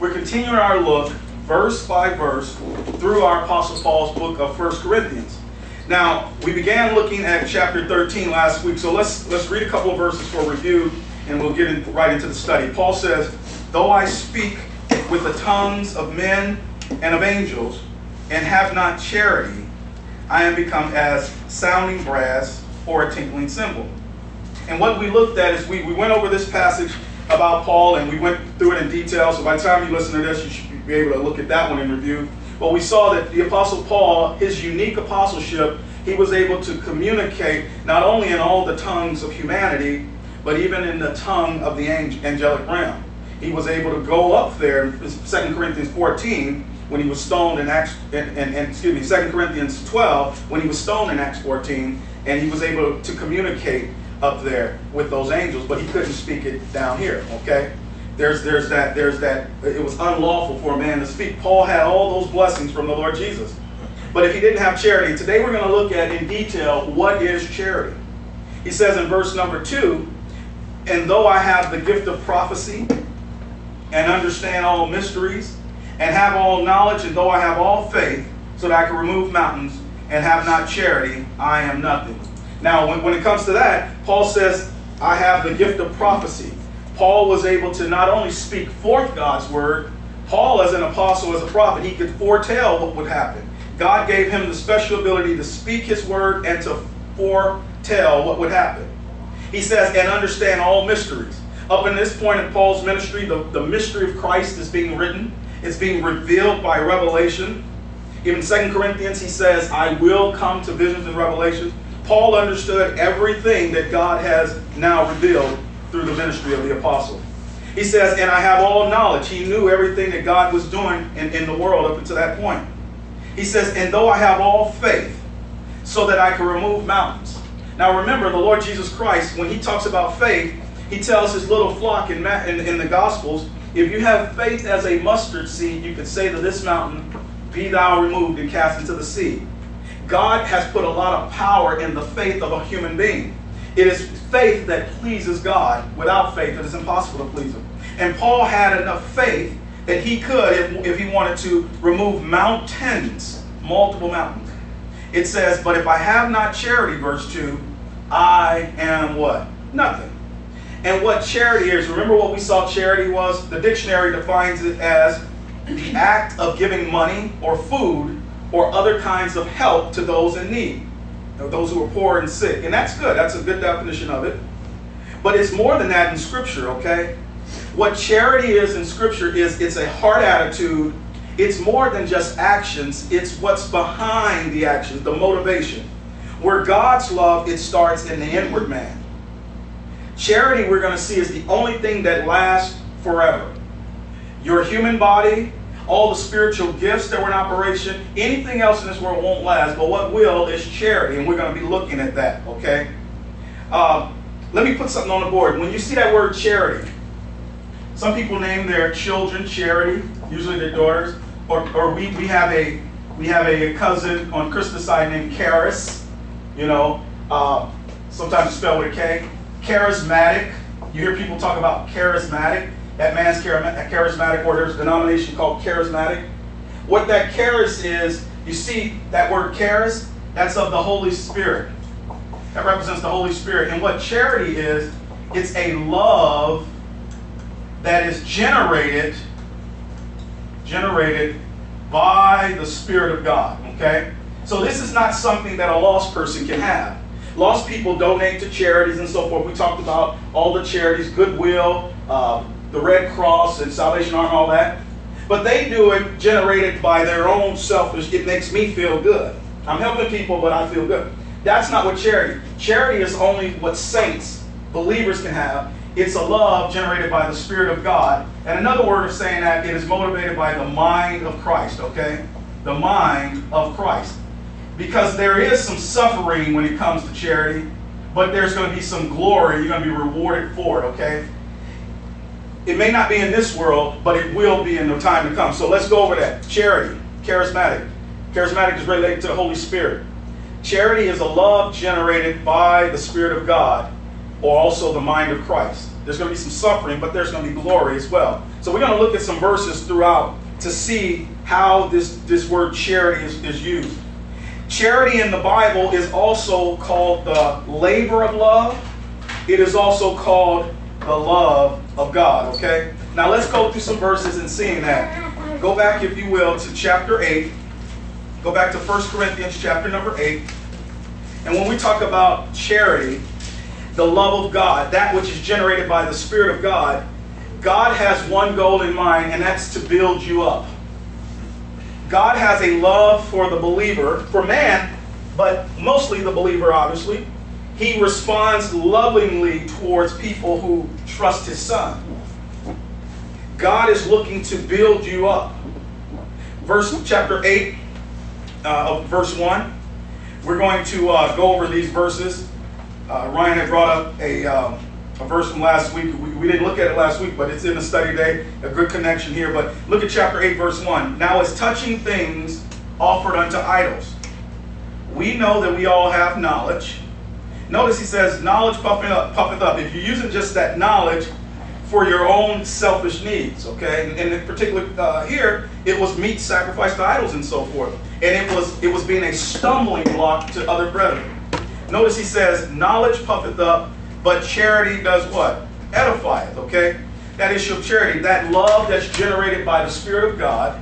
We're continuing our look, verse by verse, through our Apostle Paul's book of First Corinthians. Now, we began looking at chapter 13 last week, so let's let's read a couple of verses for review, and we'll get in, right into the study. Paul says, "Though I speak with the tongues of men and of angels, and have not charity, I am become as sounding brass or a tinkling cymbal." And what we looked at is we, we went over this passage about Paul and we went through it in detail. So by the time you listen to this, you should be able to look at that one in review. But we saw that the Apostle Paul, his unique apostleship, he was able to communicate not only in all the tongues of humanity, but even in the tongue of the angelic realm. He was able to go up there in 2 Corinthians 14 when he was stoned in Acts, and, and, and excuse me, 2 Corinthians 12 when he was stoned in Acts 14, and he was able to communicate up there with those angels, but he couldn't speak it down here, okay? There's, there's that, there's that, it was unlawful for a man to speak. Paul had all those blessings from the Lord Jesus. But if he didn't have charity, today we're going to look at in detail what is charity. He says in verse number two, and though I have the gift of prophecy and understand all mysteries and have all knowledge, and though I have all faith so that I can remove mountains and have not charity, I am nothing. Now, when, when it comes to that, Paul says, I have the gift of prophecy. Paul was able to not only speak forth God's word, Paul, as an apostle, as a prophet, he could foretell what would happen. God gave him the special ability to speak his word and to foretell what would happen. He says, and understand all mysteries. Up in this point in Paul's ministry, the, the mystery of Christ is being written, it's being revealed by revelation. Even Second Corinthians, he says, I will come to visions and revelations. Paul understood everything that God has now revealed through the ministry of the apostle. He says, and I have all knowledge. He knew everything that God was doing in, in the world up until that point. He says, and though I have all faith, so that I can remove mountains. Now remember, the Lord Jesus Christ, when he talks about faith, he tells his little flock in, in, in the Gospels, if you have faith as a mustard seed, you could say to this mountain, be thou removed and cast into the sea. God has put a lot of power in the faith of a human being. It is faith that pleases God. Without faith, it is impossible to please Him. And Paul had enough faith that he could, if, if he wanted to, remove mountains, multiple mountains. It says, But if I have not charity, verse 2, I am what? Nothing. And what charity is, remember what we saw charity was? The dictionary defines it as the act of giving money or food or other kinds of help to those in need, those who are poor and sick. And that's good, that's a good definition of it. But it's more than that in Scripture, okay? What charity is in Scripture is it's a heart attitude. It's more than just actions, it's what's behind the actions, the motivation. Where God's love, it starts in the inward man. Charity, we're going to see, is the only thing that lasts forever. Your human body, all the spiritual gifts that were in operation. Anything else in this world won't last, but what will is charity, and we're going to be looking at that, okay? Uh, let me put something on the board. When you see that word charity, some people name their children charity, usually their daughters, or, or we, we have a we have a cousin on Krista's side named Karis, you know, uh, sometimes spelled with a K. Charismatic. You hear people talk about charismatic. That man's charismatic, or there's a denomination called charismatic. What that charis is, you see that word charis, that's of the Holy Spirit. That represents the Holy Spirit. And what charity is, it's a love that is generated, generated by the Spirit of God. Okay? So this is not something that a lost person can have. Lost people donate to charities and so forth. We talked about all the charities, Goodwill, uh, the Red Cross and Salvation Army, all that. But they do it generated by their own selfish, it makes me feel good. I'm helping people, but I feel good. That's not what charity. Charity is only what saints, believers can have. It's a love generated by the Spirit of God. And another word of saying that it is motivated by the mind of Christ, okay? The mind of Christ. Because there is some suffering when it comes to charity, but there's going to be some glory. You're going to be rewarded for it, okay? It may not be in this world, but it will be in the time to come. So let's go over that. Charity, charismatic. Charismatic is related to the Holy Spirit. Charity is a love generated by the Spirit of God or also the mind of Christ. There's going to be some suffering, but there's going to be glory as well. So we're going to look at some verses throughout to see how this, this word charity is, is used. Charity in the Bible is also called the labor of love. It is also called the love of God, okay? Now let's go through some verses and seeing that. Go back, if you will, to chapter 8. Go back to 1 Corinthians chapter number 8. And when we talk about charity, the love of God, that which is generated by the Spirit of God, God has one goal in mind, and that's to build you up. God has a love for the believer, for man, but mostly the believer, obviously. He responds lovingly towards people who trust his son. God is looking to build you up. Verse chapter 8 uh, of verse 1. We're going to uh, go over these verses. Uh, Ryan had brought up a, um, a verse from last week. We, we, didn't look at it last week, but it's in the study day. A good connection here. But look at chapter 8, verse 1. Now, as touching things offered unto idols, we know that we all have knowledge. Notice he says, knowledge puffing up, puffeth up. If you're using just that knowledge for your own selfish needs, okay? And in particular, uh, here, it was meat sacrificed to idols and so forth. And it was, it was being a stumbling block to other brethren. Notice he says, knowledge puffeth up, but charity does what? Edifieth, okay? That issue of charity, that love that's generated by the Spirit of God,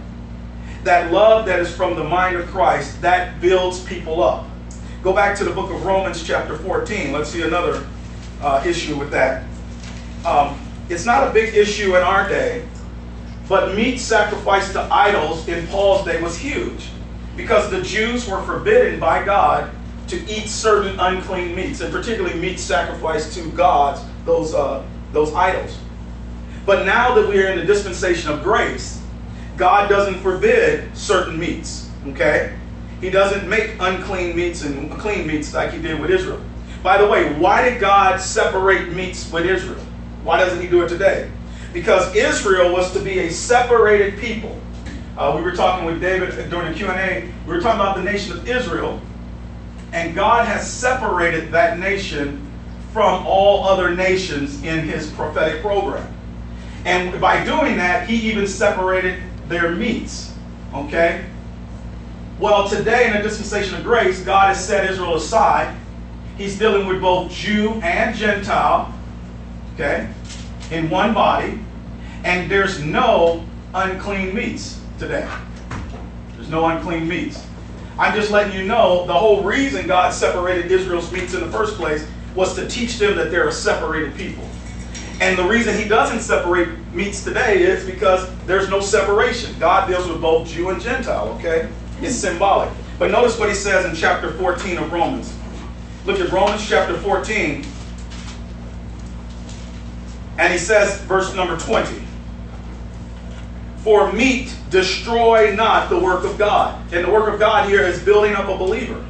that love that is from the mind of Christ, that builds people up. Go back to the book of Romans, chapter 14. Let's see another uh, issue with that. Um, it's not a big issue in our day, but meat sacrificed to idols in Paul's day was huge because the Jews were forbidden by God to eat certain unclean meats, and particularly meat sacrificed to gods, those, uh, those idols. But now that we are in the dispensation of grace, God doesn't forbid certain meats, okay? He doesn't make unclean meats and clean meats like he did with Israel. By the way, why did God separate meats with Israel? Why doesn't he do it today? Because Israel was to be a separated people. Uh, we were talking with David during the Q&A. We were talking about the nation of Israel and God has separated that nation from all other nations in his prophetic program. And by doing that, he even separated their meats. Okay? Well, today in the dispensation of grace, God has set Israel aside. He's dealing with both Jew and Gentile, okay, in one body. And there's no unclean meats today. There's no unclean meats. I'm just letting you know the whole reason God separated Israel's meats in the first place was to teach them that they're a separated people. And the reason he doesn't separate meats today is because there's no separation. God deals with both Jew and Gentile, okay? It's symbolic. But notice what he says in chapter 14 of Romans. Look at Romans chapter 14. And he says, verse number 20. For meat destroy not the work of God. And the work of God here is building up a believer.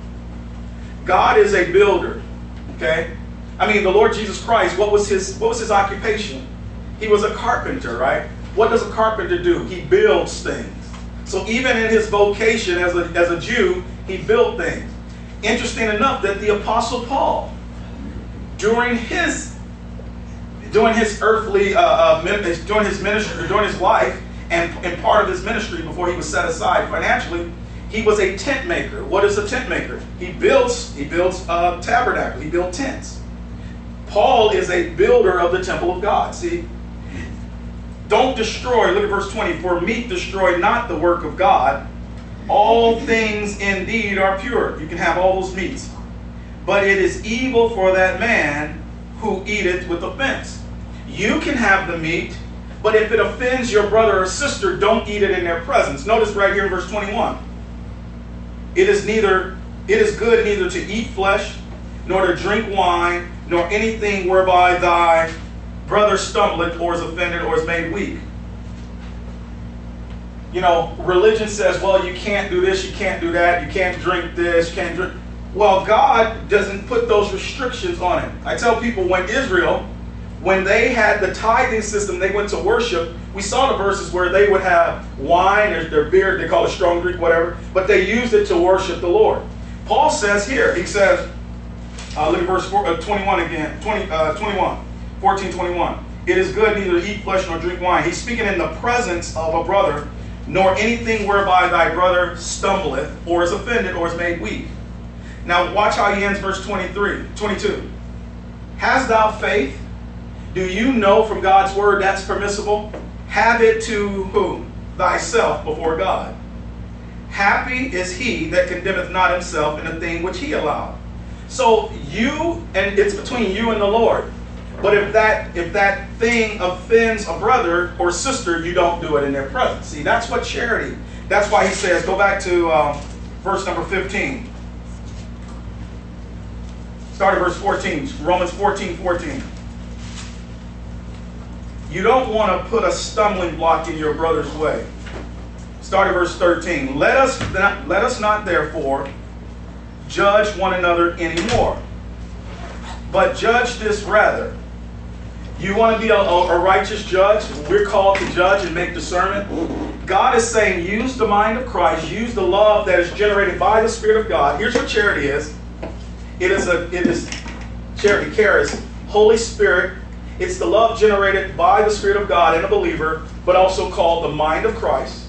God is a builder. Okay? I mean, the Lord Jesus Christ, what was his what was his occupation? He was a carpenter, right? What does a carpenter do? He builds things. So even in his vocation as a, as a Jew, he built things. Interesting enough that the Apostle Paul, during his during his earthly uh, uh, during his ministry during his life, and, and part of his ministry before he was set aside financially, he was a tent maker. What is a tent maker? He builds, he builds a tabernacle, he built tents. Paul is a builder of the temple of God. See? Don't destroy, look at verse 20, for meat destroy not the work of God. All things indeed are pure. You can have all those meats. But it is evil for that man who eateth with offense. You can have the meat but if it offends your brother or sister, don't eat it in their presence. Notice right here in verse 21. It is neither it is good neither to eat flesh, nor to drink wine, nor anything whereby thy brother stumbleth or is offended or is made weak. You know, religion says, well, you can't do this, you can't do that, you can't drink this, you can't drink. Well, God doesn't put those restrictions on it. I tell people when Israel when they had the tithing system, they went to worship. We saw the verses where they would have wine or their beer, they call it strong drink, whatever, but they used it to worship the Lord. Paul says here, he says, uh, look at verse four, uh, 21 again, 20, uh, 21, 14, 21. it is good neither to eat flesh nor drink wine. He's speaking in the presence of a brother, nor anything whereby thy brother stumbleth, or is offended, or is made weak. Now watch how he ends verse 23, 22. Has thou faith? Do you know from God's word that's permissible? Have it to whom? Thyself before God. Happy is he that condemneth not himself in a thing which he allowed. So you, and it's between you and the Lord. But if that if that thing offends a brother or sister, you don't do it in their presence. See, that's what charity. That's why he says, go back to um, verse number 15. Start at verse 14. Romans 14, 14. You don't want to put a stumbling block in your brother's way. Start at verse 13. Let us not, let us not therefore judge one another anymore, but judge this rather. You want to be a, a, righteous judge? We're called to judge and make discernment. God is saying, use the mind of Christ, use the love that is generated by the Spirit of God. Here's what charity is. It is a it is charity charis Holy Spirit. It's the love generated by the Spirit of God in a believer, but also called the mind of Christ.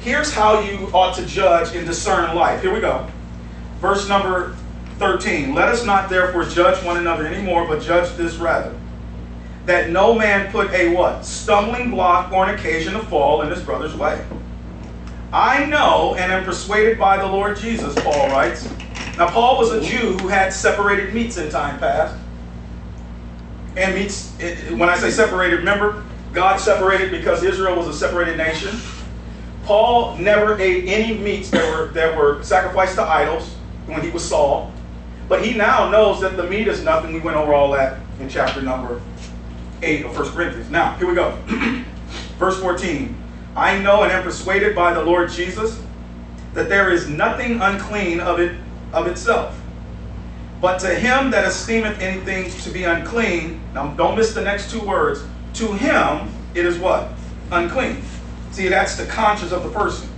Here's how you ought to judge and discern life. Here we go. Verse number 13. Let us not therefore judge one another anymore, but judge this rather that no man put a what? Stumbling block or an occasion to fall in his brother's way. I know and am persuaded by the Lord Jesus, Paul writes. Now, Paul was a Jew who had separated meats in time past. And meats, when I say separated, remember, God separated because Israel was a separated nation. Paul never ate any meats that were, that were sacrificed to idols when he was Saul. But he now knows that the meat is nothing. We went over all that in chapter number 8 of 1 Corinthians. Now, here we go. Verse 14. I know and am persuaded by the Lord Jesus that there is nothing unclean of it of itself. But to him that esteemeth anything to be unclean, now don't miss the next two words, to him it is what? Unclean. See, that's the conscience of the person.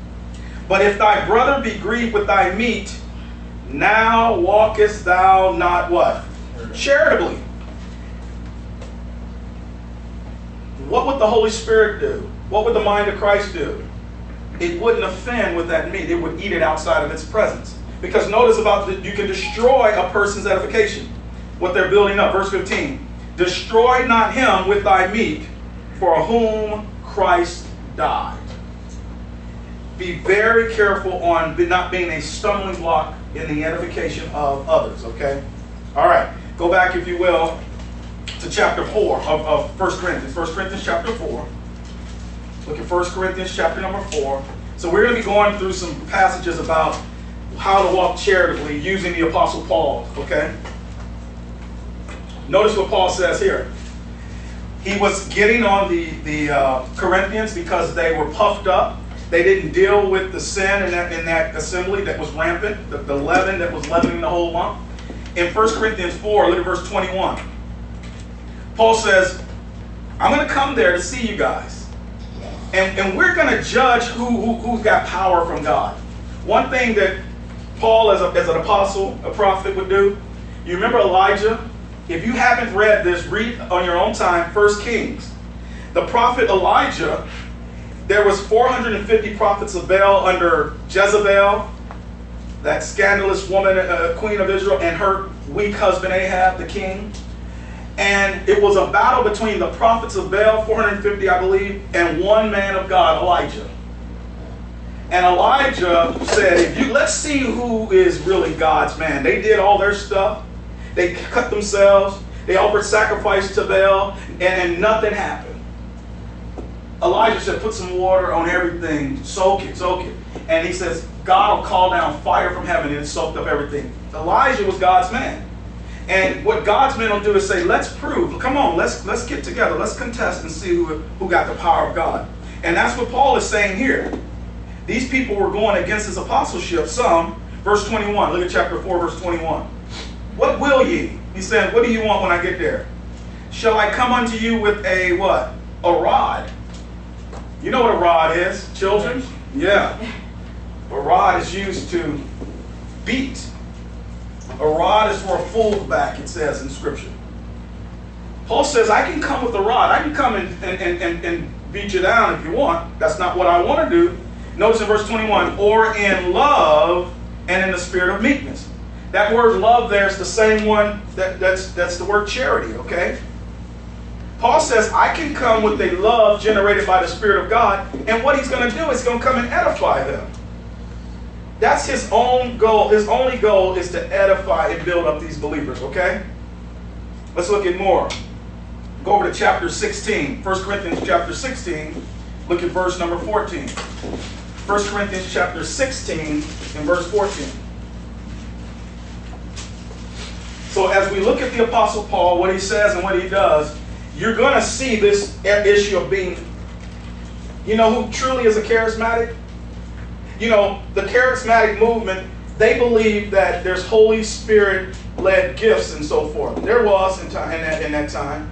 But if thy brother be grieved with thy meat, now walkest thou not what? Charitably. What would the Holy Spirit do? What would the mind of Christ do? It wouldn't offend with that meat. It would eat it outside of its presence. Because notice about you can destroy a person's edification, what they're building up. Verse 15. Destroy not him with thy meat, for whom Christ died. Be very careful on not being a stumbling block in the edification of others, okay? All right, go back, if you will, to chapter 4 of, of 1 Corinthians. 1 Corinthians chapter 4. Look at 1 Corinthians chapter number 4. So we're going to be going through some passages about how to walk charitably using the Apostle Paul, okay? Notice what Paul says here. He was getting on the, the uh, Corinthians because they were puffed up. They didn't deal with the sin in that, in that assembly that was rampant, the, the leaven that was leavening the whole lump. In 1 Corinthians 4, look at verse 21. Paul says, I'm going to come there to see you guys. And, and we're going to judge who, who, who's got power from God. One thing that Paul, as, a, as an apostle, a prophet, would do, you remember Elijah? If you haven't read this, read on your own time First Kings. The prophet Elijah, there was 450 prophets of Baal under Jezebel, that scandalous woman, uh, queen of Israel, and her weak husband Ahab, the king. And it was a battle between the prophets of Baal, 450, I believe, and one man of God, Elijah. And Elijah said, if you let's see who is really God's man. They did all their stuff. They cut themselves. They offered sacrifice to Baal, and, and nothing happened. Elijah said, put some water on everything, soak it, soak it. And he says, God will call down fire from heaven and it soaked up everything. Elijah was God's man. And what God's men will do is say, let's prove, come on, let's let's get together, let's contest and see who, who got the power of God. And that's what Paul is saying here. These people were going against his apostleship. Some, verse 21, look at chapter 4, verse 21. What will ye? He said, What do you want when I get there? Shall I come unto you with a what? A rod. You know what a rod is, children? Yeah. A rod is used to beat a rod is for a fool's back, it says in Scripture. Paul says, I can come with a rod. I can come and, and, and, and, beat you down if you want. That's not what I want to do. Notice in verse 21 or in love and in the spirit of meekness. That word love there is the same one that, that's, that's the word charity, okay? Paul says, I can come with a love generated by the Spirit of God, and what he's going to do is going to come and edify them. That's his own goal. His only goal is to edify and build up these believers, okay? Let's look at more. Go over to chapter 16, 1 Corinthians chapter 16. Look at verse number 14. 1 Corinthians chapter 16 and verse 14. So as we look at the Apostle Paul, what he says and what he does, you're going to see this issue of being, you know who truly is a charismatic? You know, the charismatic movement, they believe that there's Holy Spirit led gifts and so forth. There was in, time, in, that, in that time.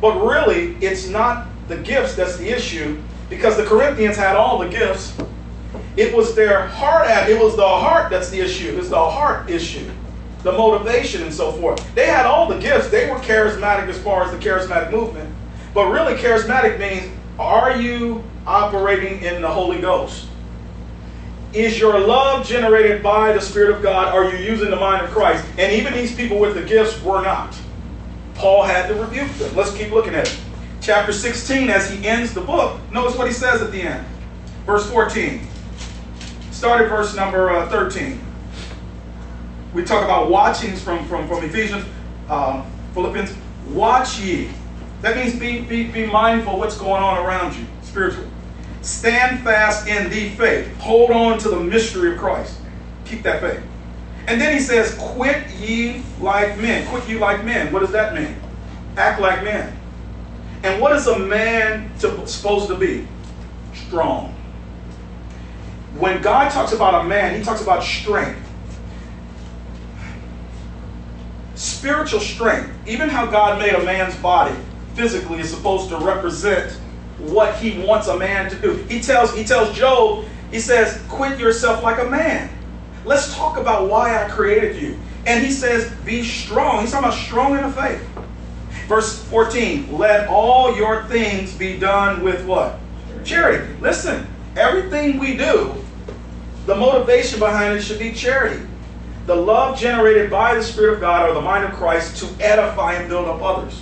But really, it's not the gifts that's the issue because the Corinthians had all the gifts. It was their heart it was the heart that's the issue. It's the heart issue the motivation and so forth. They had all the gifts. They were charismatic as far as the charismatic movement. But really, charismatic means are you operating in the Holy Ghost? Is your love generated by the Spirit of God? Are you using the mind of Christ? And even these people with the gifts were not. Paul had to rebuke them. Let's keep looking at it. Chapter 16, as he ends the book, notice what he says at the end. Verse 14. Start at verse number uh, 13 we talk about watchings from, from, from Ephesians, um, Philippians. Watch ye. That means be, be, be mindful what's going on around you spiritually. Stand fast in the faith. Hold on to the mystery of Christ. Keep that faith. And then he says, quit ye like men. Quit ye like men. What does that mean? Act like men. And what is a man to, supposed to be? Strong. When God talks about a man, he talks about strength. spiritual strength, even how God made a man's body physically, is supposed to represent what he wants a man to do. He tells, he tells Job, he says, quit yourself like a man. Let's talk about why I created you. And he says, be strong. He's talking about strong in the faith. Verse 14, let all your things be done with what? Charity. Listen, everything we do, the motivation behind it should be charity the love generated by the Spirit of God or the mind of Christ to edify and build up others.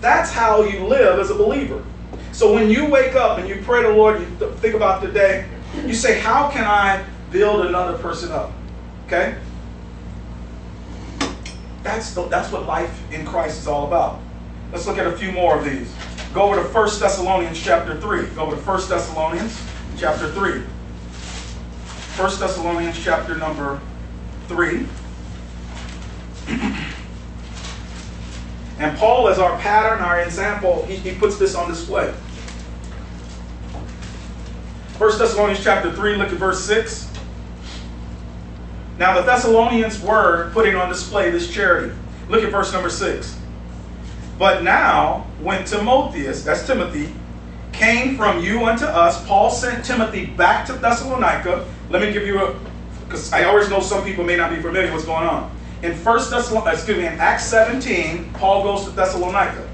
That's how you live as a believer. So when you wake up and you pray to the Lord, you think about the day, you say, How can I build another person up? Okay? That's, the, that's what life in Christ is all about. Let's look at a few more of these. Go over to 1 Thessalonians chapter 3. Go over to 1 Thessalonians chapter 3. 1 Thessalonians chapter number 3. and Paul, as our pattern, our example, he, he puts this on display. 1 Thessalonians chapter 3, look at verse 6. Now the Thessalonians were putting on display this charity. Look at verse number 6. But now, when Timotheus, that's Timothy, came from you unto us, Paul sent Timothy back to Thessalonica. Let me give you a, because I always know some people may not be familiar what's going on. In First Thessalon, excuse me, in Acts 17, Paul goes to Thessalonica.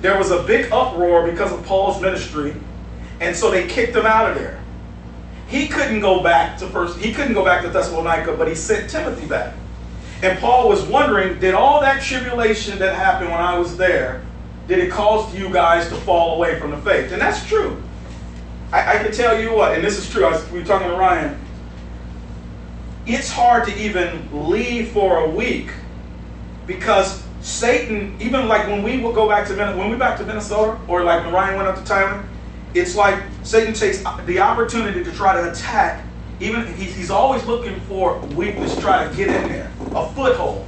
There was a big uproar because of Paul's ministry, and so they kicked him out of there. He couldn't go back to first. He couldn't go back to Thessalonica, but he sent Timothy back. And Paul was wondering, did all that tribulation that happened when I was there, did it cause you guys to fall away from the faith? And that's true. I, I can tell you what, and this is true. I was, we were talking to Ryan it's hard to even leave for a week because Satan, even like when we will go back to when we back to Minnesota or like when Ryan went up to Thailand, it's like Satan takes the opportunity to try to attack. Even he's always looking for weakness, to try to get in there, a foothold.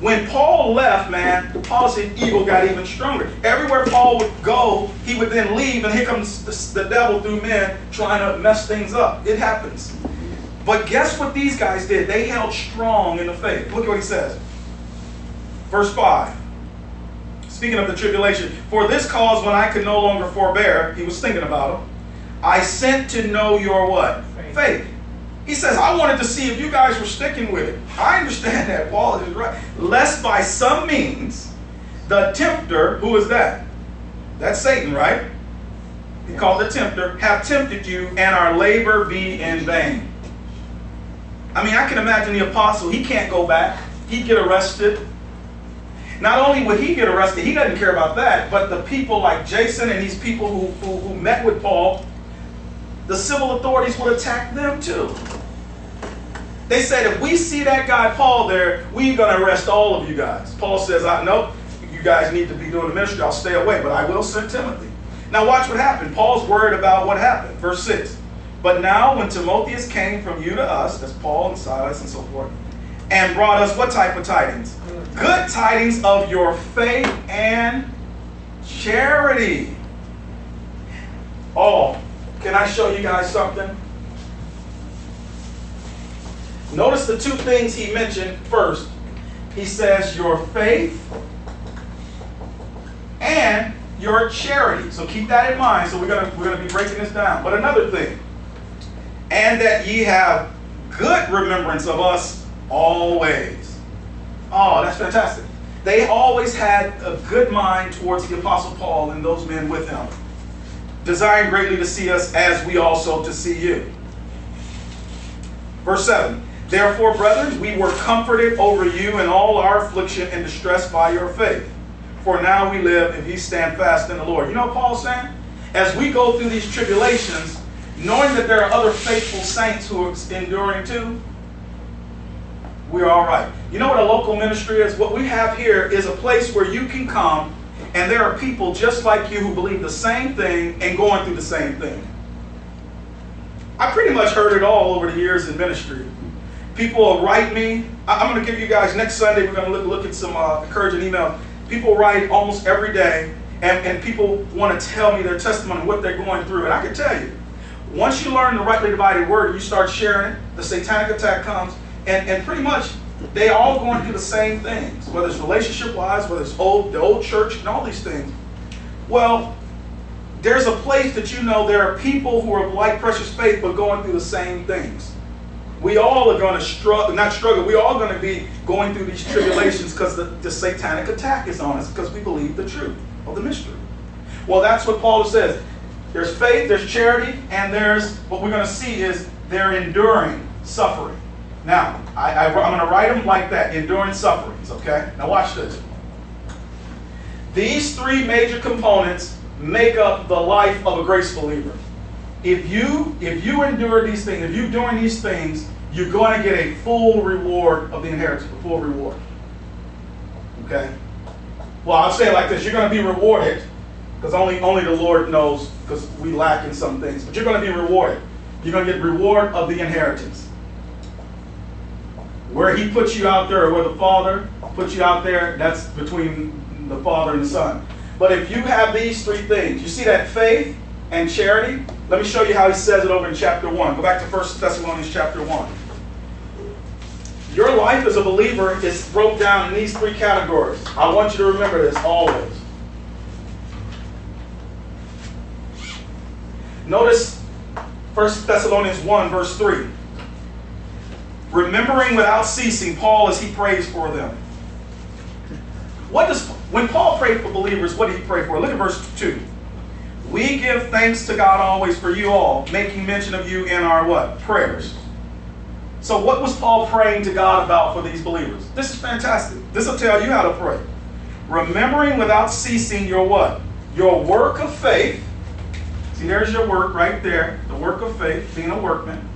When Paul left, man, Paul's evil got even stronger. Everywhere Paul would go, he would then leave, and here comes the, the devil through men trying to mess things up. It happens. But guess what these guys did? They held strong in the faith. Look what he says. Verse 5. Speaking of the tribulation, for this cause when I could no longer forbear, he was thinking about them, I sent to know your what? Faith. faith. He says, I wanted to see if you guys were sticking with it. I understand that Paul is right. Lest by some means the tempter, who is that? That's Satan, right? He called the tempter, have tempted you, and our labor be in vain. I mean, I can imagine the apostle, he can't go back. He'd get arrested. Not only would he get arrested, he doesn't care about that, but the people like Jason and these people who, who, who met with Paul, the civil authorities would attack them too. They said, if we see that guy Paul there, we're going to arrest all of you guys. Paul says, I nope, you guys need to be doing the ministry. I'll stay away, but I will send Timothy. Now watch what happened. Paul's worried about what happened. Verse 6. But now when Timotheus came from you to us, that's Paul and Silas and so forth, and brought us what type of tidings? Good tidings of your faith and charity. Oh, can I show you guys something? Notice the two things he mentioned first. He says, Your faith and your charity. So keep that in mind. So we're gonna we're gonna be breaking this down. But another thing, and that ye have good remembrance of us always. Oh, that's fantastic. They always had a good mind towards the Apostle Paul and those men with him, desiring greatly to see us as we also to see you. Verse 7 Therefore, brethren, we were comforted over you in all our affliction and distress by your faith. For now we live if ye stand fast in the Lord. You know what Paul's saying? As we go through these tribulations, knowing that there are other faithful saints who are enduring too, we're all right. You know what a local ministry is? What we have here is a place where you can come and there are people just like you who believe the same thing and going through the same thing. I pretty much heard it all over the years in ministry. People will write me. I'm going to give you guys next Sunday. We're going to look, look at some uh, encouraging email. People write almost every day, and, and people want to tell me their testimony, what they're going through. And I can tell you, once you learn the rightly divided word, you start sharing it, the satanic attack comes, and, and pretty much they all going through the same things, whether it's relationship wise, whether it's old, the old church, and all these things. Well, there's a place that you know there are people who are like precious faith but going through the same things. We all are going to struggle, not struggle, we're all going to be going through these tribulations because the, the satanic attack is on us because we believe the truth of the mystery. Well, that's what Paul says. There's faith, there's charity, and there's what we're going to see is they're enduring suffering. Now, I, I, I'm going to write them like that enduring sufferings, okay? Now, watch this. These three major components make up the life of a grace believer if you if you endure these things, if you're doing these things, you're going to get a full reward of the inheritance, a full reward. Okay? Well, I'll say it like this: you're going to be rewarded, because only only the Lord knows, because we lack in some things. But you're going to be rewarded. You're going to get reward of the inheritance. Where He puts you out there, or where the Father puts you out there, that's between the Father and the Son. But if you have these three things, you see that faith and charity, let me show you how he says it over in chapter 1. Go back to 1 Thessalonians chapter 1. Your life as a believer is broke down in these three categories. I want you to remember this always. Notice 1 Thessalonians 1, verse 3. Remembering without ceasing, Paul as he prays for them. What does when Paul prayed for believers, what did he pray for? Look at verse 2. We give thanks to God always for you all, making mention of you in our what? Prayers. So what was Paul praying to God about for these believers? This is fantastic. This will tell you how to pray. Remembering without ceasing your what? Your work of faith. See, there's your work right there. The work of faith, being a workman.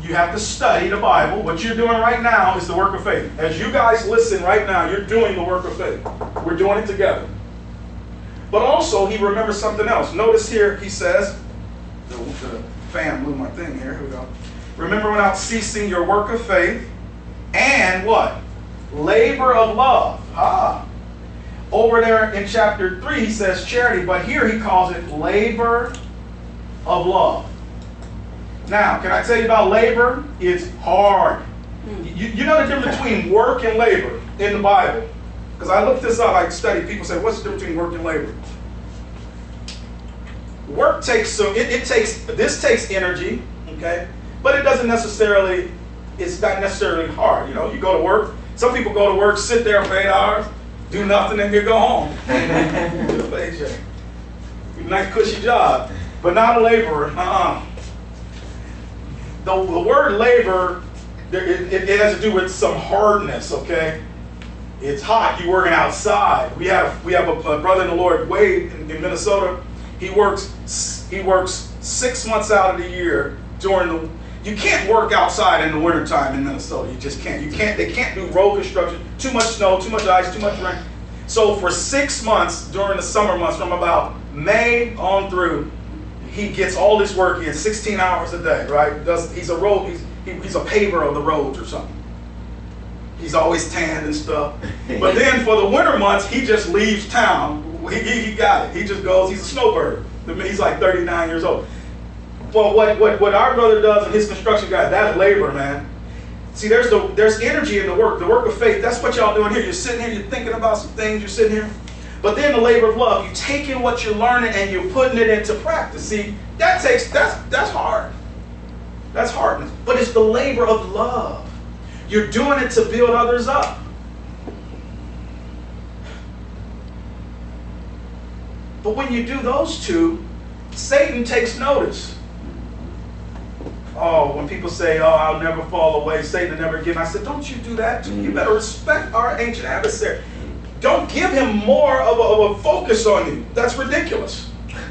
You have to study the Bible. What you're doing right now is the work of faith. As you guys listen right now, you're doing the work of faith. We're doing it together. But also, he remembers something else. Notice here, he says, the, the fan blew my thing here. Here we go. Remember without ceasing your work of faith and what? Labor of love. Ah. Over there in chapter 3, he says charity, but here he calls it labor of love. Now, can I tell you about labor? It's hard. Hmm. You, you know the difference between work and labor in the Bible. Because I looked this up, I studied. People say, what's the difference between work and labor? Work takes so it, it takes this takes energy, okay, but it doesn't necessarily. It's not necessarily hard. You know, you go to work. Some people go to work, sit there for eight hours. Do nothing and you go home. Get a paycheck. Nice cushy job, but not a laborer. Uh-uh. The, the word labor, it, it, it has to do with some hardness, okay? It's hot. You're working outside. We have we have a, a brother in the Lord, Wade, in, in, Minnesota. He works he works six months out of the year during the. You can't work outside in the wintertime in Minnesota. You just can't. You can't. They can't do road construction. Too much snow. Too much ice. Too much rain. So for six months during the summer months, from about May on through, he gets all this work in 16 hours a day. Right? Does he's a road. He's he, he's a paver of the roads or something. He's always tanned and stuff. But then for the winter months, he just leaves town. He, he, got it. He just goes, he's a snowbird. He's like 39 years old. Well, what, what, what our brother does and his construction guy, that's labor, man. See, there's the there's energy in the work, the work of faith. That's what y'all doing here. You're sitting here, you're thinking about some things, you're sitting here. But then the labor of love, you taking what you're learning and you're putting it into practice. See, that takes that's that's hard. That's hardness. But it's the labor of love. You're doing it to build others up. But when you do those two, Satan takes notice. Oh, when people say, Oh, I'll never fall away, Satan never again. I said, Don't you do that. You mm. better respect our ancient adversary. Don't give him more of a, of a focus on you. That's ridiculous.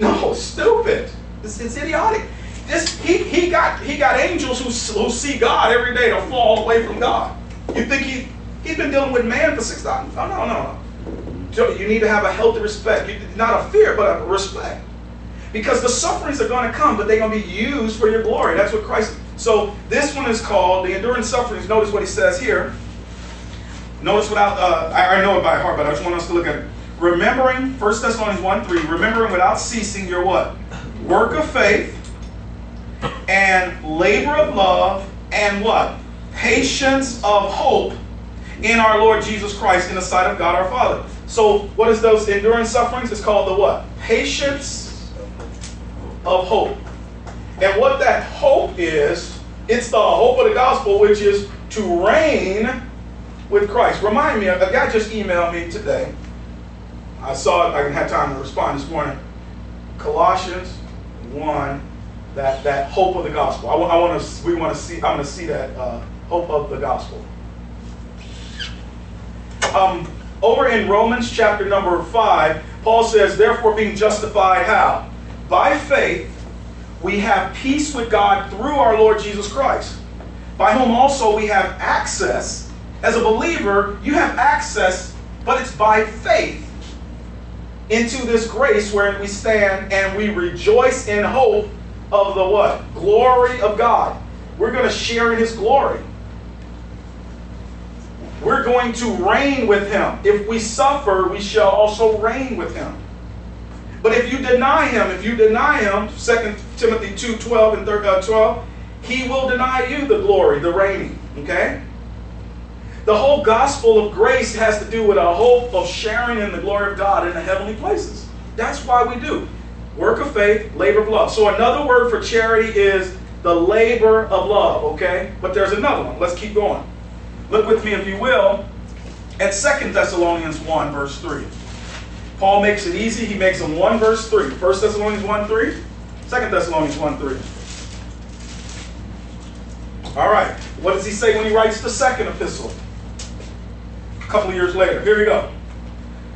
No, stupid. It's, it's idiotic. This he he got he got angels who, who see God every day to fall away from God. You think he he's been dealing with man for six thousand? Oh no no no. You need to have a healthy respect, not a fear, but a respect, because the sufferings are going to come, but they're going to be used for your glory. That's what Christ. So this one is called the enduring sufferings. Notice what he says here. Notice without uh, I, I know it by heart, but I just want us to look at it. Remembering 1 Thessalonians 1 3, remembering without ceasing your what? Work of faith and labor of love and what? Patience of hope in our Lord Jesus Christ in the sight of God our Father. So, what is those enduring sufferings? It's called the what? Patience of hope. And what that hope is, it's the hope of the gospel, which is to reign with Christ. Remind me, a guy just emailed me today. I saw it, I didn't have time to respond this morning. Colossians 1 that, that hope of the gospel. I, I want to, we want to see, I want to see that uh, hope of the gospel. Um, over in Romans chapter number 5, Paul says, Therefore, being justified how? By faith, we have peace with God through our Lord Jesus Christ, by whom also we have access. As a believer, you have access, but it's by faith into this grace wherein we stand and we rejoice in hope of the what? Glory of God. We're going to share in his glory. We're going to reign with him. If we suffer, we shall also reign with him. But if you deny him, if you deny him, 2 Timothy 2 12 and 12, uh, he will deny you the glory, the reigning. Okay? The whole gospel of grace has to do with a hope of sharing in the glory of God in the heavenly places. That's why we do. Work of faith, labor of love. So another word for charity is the labor of love, okay? But there's another one. Let's keep going. Look with me, if you will, at Second Thessalonians 1, verse 3. Paul makes it easy. He makes them 1 verse 3. 1 Thessalonians 1, 3. 2 Thessalonians 1, 3. All right. What does he say when he writes the second epistle? A couple of years later. Here we go.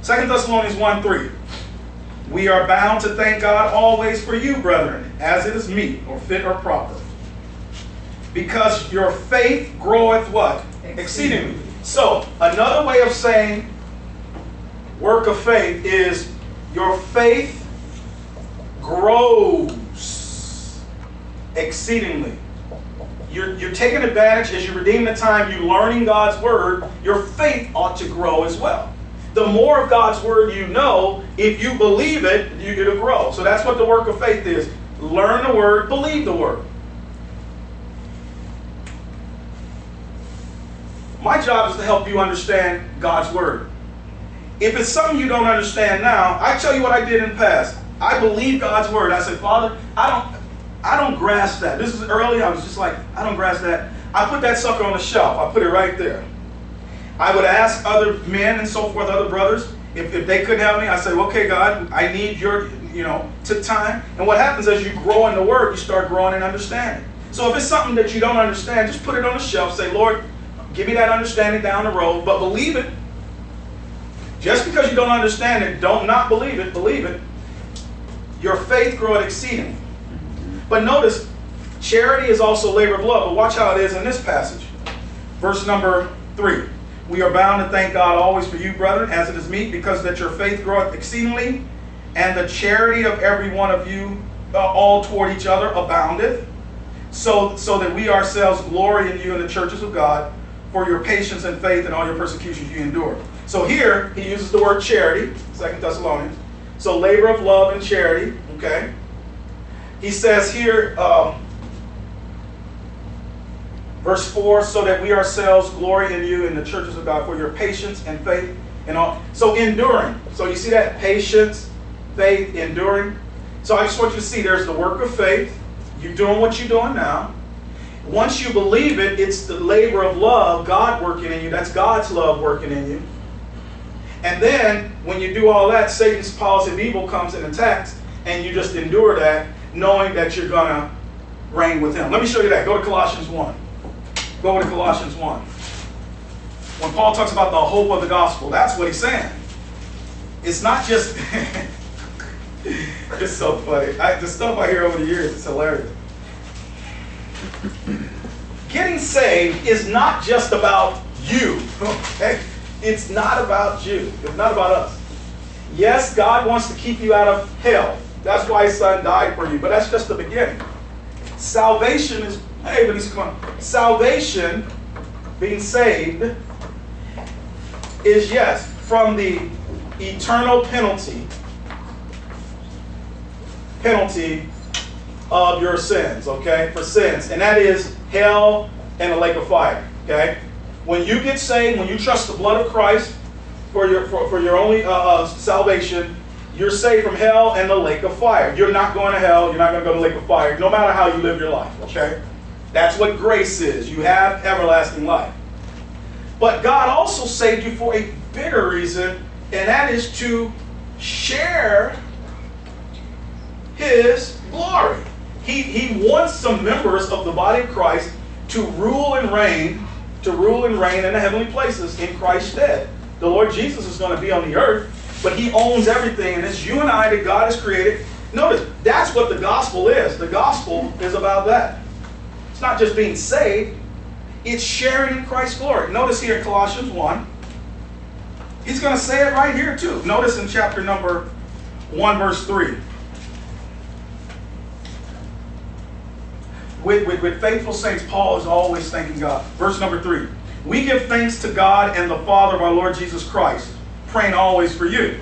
2 Thessalonians 1, 3. We are bound to thank God always for you, brethren, as it is meet or fit or proper. Because your faith groweth what? Exceedingly. So, another way of saying work of faith is your faith grows exceedingly. You're, you're taking advantage as you redeem the time, you're learning God's word, your faith ought to grow as well the more of God's word you know, if you believe it, you get to grow. So that's what the work of faith is. Learn the word, believe the word. My job is to help you understand God's word. If it's something you don't understand now, I tell you what I did in the past. I believe God's word. I said, Father, I don't I don't grasp that. This is early. I was just like, I don't grasp that. I put that sucker on the shelf. I put it right there. I would ask other men and so forth, other brothers, if, if they couldn't help me, I say, okay, God, I need your, you know, to time. And what happens as you grow in the word, you start growing in understanding. So if it's something that you don't understand, just put it on the shelf. Say, Lord, give me that understanding down the road, but believe it. Just because you don't understand it, don't not believe it, believe it. Your faith groweth exceedingly. But notice, charity is also labor of love. But watch how it is in this passage. Verse number three. We are bound to thank God always for you, brethren, as it is meet, because that your faith groweth exceedingly, and the charity of every one of you uh, all toward each other aboundeth, so, so that we ourselves glory in you in the churches of God for your patience and faith and all your persecutions you endure. So here he uses the word charity, Second Thessalonians. So labor of love and charity, okay? He says here, um, verse 4, so that we ourselves glory in you in the churches of God for your patience and faith and all. So enduring. So you see that? Patience, faith, enduring. So I just want you to see there's the work of faith. You're doing what you're doing now. Once you believe it, it's the labor of love, God working in you. That's God's love working in you. And then when you do all that, Satan's policy of evil comes and attacks, and you just endure that, knowing that you're going to reign with him. Let me show you that. Go to Colossians 1. Go to Colossians 1. When Paul talks about the hope of the gospel, that's what he's saying. It's not just. it's so funny. I, the stuff I hear over the years it's hilarious. Getting saved is not just about you. Okay? It's not about you. It's not about us. Yes, God wants to keep you out of hell. That's why his son died for you. But that's just the beginning. Salvation is, hey, but he's on. Salvation, being saved, is yes, from the eternal penalty, penalty of your sins, okay? For sins. And that is hell and a lake of fire, okay? When you get saved, when you trust the blood of Christ for your, for, for your only uh, uh, salvation, you're saved from hell and the lake of fire. You're not going to hell. You're not going to go to the lake of fire, no matter how you live your life, okay? That's what grace is. You have everlasting life. But God also saved you for a bigger reason, and that is to share His glory. He, he wants some members of the body of Christ to rule and reign, to rule and reign in the heavenly places in Christ's stead. The Lord Jesus is going to be on the earth, but he owns everything, and it's you and I that God has created. Notice, that's what the gospel is. The gospel is about that. It's not just being saved, it's sharing in Christ's glory. Notice here in Colossians 1, he's going to say it right here too. Notice in chapter number 1, verse 3. With, with, with faithful saints, Paul is always thanking God. Verse number three. We give thanks to God and the Father of our Lord Jesus Christ, praying always for you.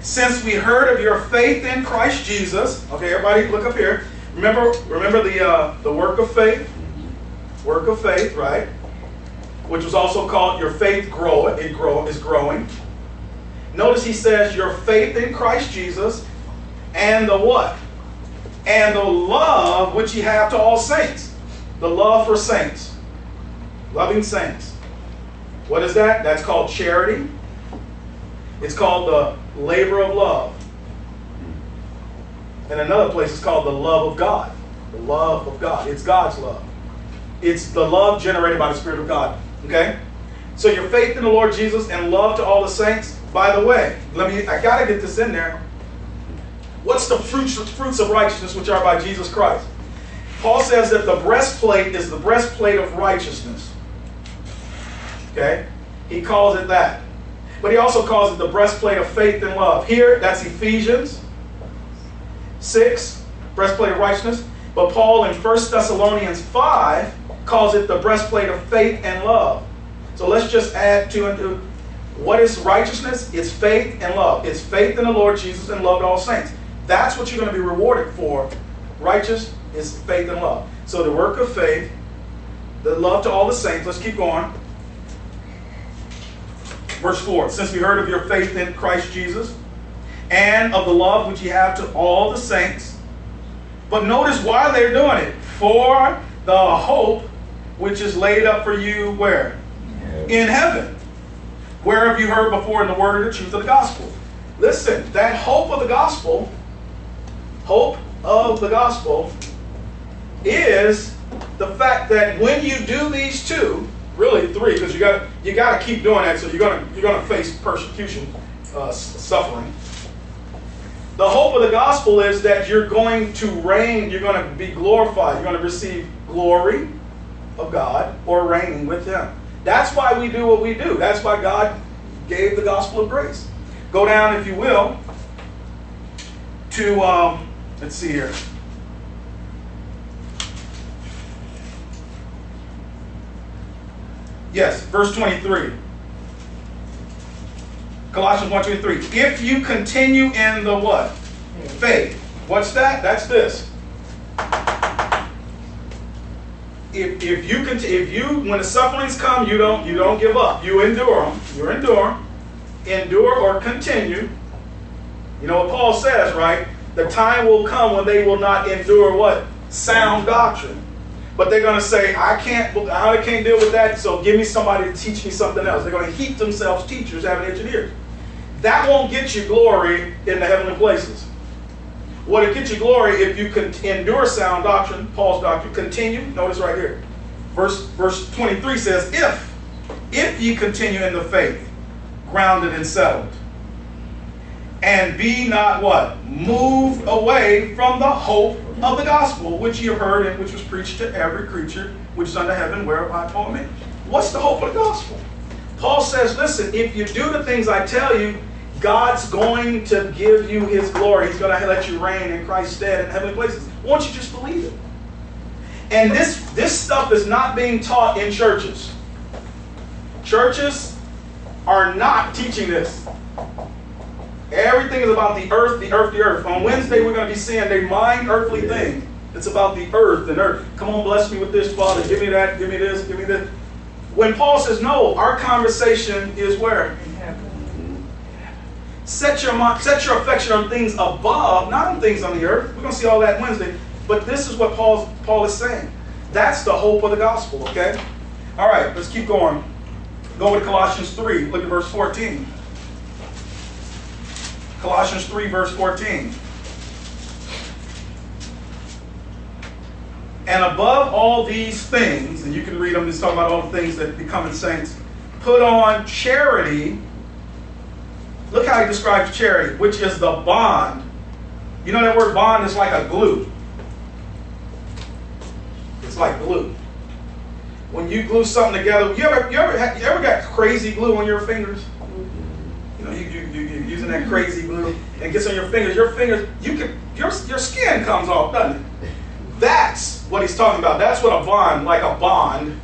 Since we heard of your faith in Christ Jesus, okay, everybody look up here. Remember, remember the uh, the work of faith, work of faith, right? Which was also called your faith grow. It grow is growing. Notice he says your faith in Christ Jesus, and the what? And the love which ye have to all saints. The love for saints. Loving saints. What is that? That's called charity. It's called the labor of love. And another place is called the love of God. The love of God. It's God's love. It's the love generated by the Spirit of God. Okay? So your faith in the Lord Jesus and love to all the saints. By the way, let me I gotta get this in there. What's the fruits, of righteousness which are by Jesus Christ? Paul says that the breastplate is the breastplate of righteousness. Okay? He calls it that. But he also calls it the breastplate of faith and love. Here, that's Ephesians 6, breastplate of righteousness. But Paul in 1 Thessalonians 5 calls it the breastplate of faith and love. So let's just add two and two. What is righteousness? It's faith and love. It's faith in the Lord Jesus and love to all saints. That's what you're going to be rewarded for. Righteous is faith and love. So the work of faith, the love to all the saints. Let's keep going. Verse 4 Since we heard of your faith in Christ Jesus and of the love which you have to all the saints. But notice why they're doing it. For the hope which is laid up for you where? in heaven. Where have you heard before in the word of the truth of the gospel? Listen, that hope of the gospel, hope of the gospel, is the fact that when you do these two, really three, because you got you got to keep doing that, so you're gonna you're gonna face persecution, uh, suffering. The hope of the gospel is that you're going to reign, you're going to be glorified, you're going to receive glory of God or reigning with Him. That's why we do what we do. That's why God gave the gospel of grace. Go down, if you will, to, um, let's see here. Yes, verse 23. Colossians 1 2 3. If you continue in the what? Faith. What's that? That's this. If, if you continue, if you when the sufferings come, you don't you don't give up. You endure them. You endure. Endure or continue. You know what Paul says, right? The time will come when they will not endure what? Sound doctrine. But they're going to say, I can't, I can't deal with that, so give me somebody to teach me something else. They're going to heap themselves teachers, having engineers. That won't get you glory in the heavenly places. What it gets you glory if you can endure sound doctrine, Paul's doctrine, continue. Notice right here. Verse, verse 23 says, If, if ye continue in the faith, grounded and settled, and be not what? Moved away from the hope of the gospel, which ye have heard and which was preached to every creature which is under heaven, I told me. What's the hope of the gospel? Paul says, listen, if you do the things I tell you, God's going to give you his glory. He's going to let you reign in Christ's stead in heavenly places. Won't you just believe it? And this, this stuff is not being taught in churches. Churches are not teaching this. Everything is about the earth, the earth, the earth. On Wednesday, we're going to be seeing a mind earthly thing. It's about the earth and earth. Come on, bless me with this, Father. Give me that, give me this, give me this. When Paul says no, our conversation is where? Set your mind, set your affection on things above, not on things on the earth. We're going to see all that Wednesday. But this is what Paul's, Paul is saying. That's the hope of the gospel, okay? All right, let's keep going. Go with Colossians 3. Look at verse 14. Colossians 3, verse 14. And above all these things, and you can read them, he's talking about all the things that becoming saints, put on charity. Look how he describes charity, which is the bond. You know that word bond is like a glue. It's like glue. When you glue something together, you ever you ever you ever got crazy glue on your fingers? You know, you, you, you, using that crazy glue and gets on your fingers. Your fingers, you can your your skin comes off, doesn't it? That's what he's talking about. That's what a bond, like a bond,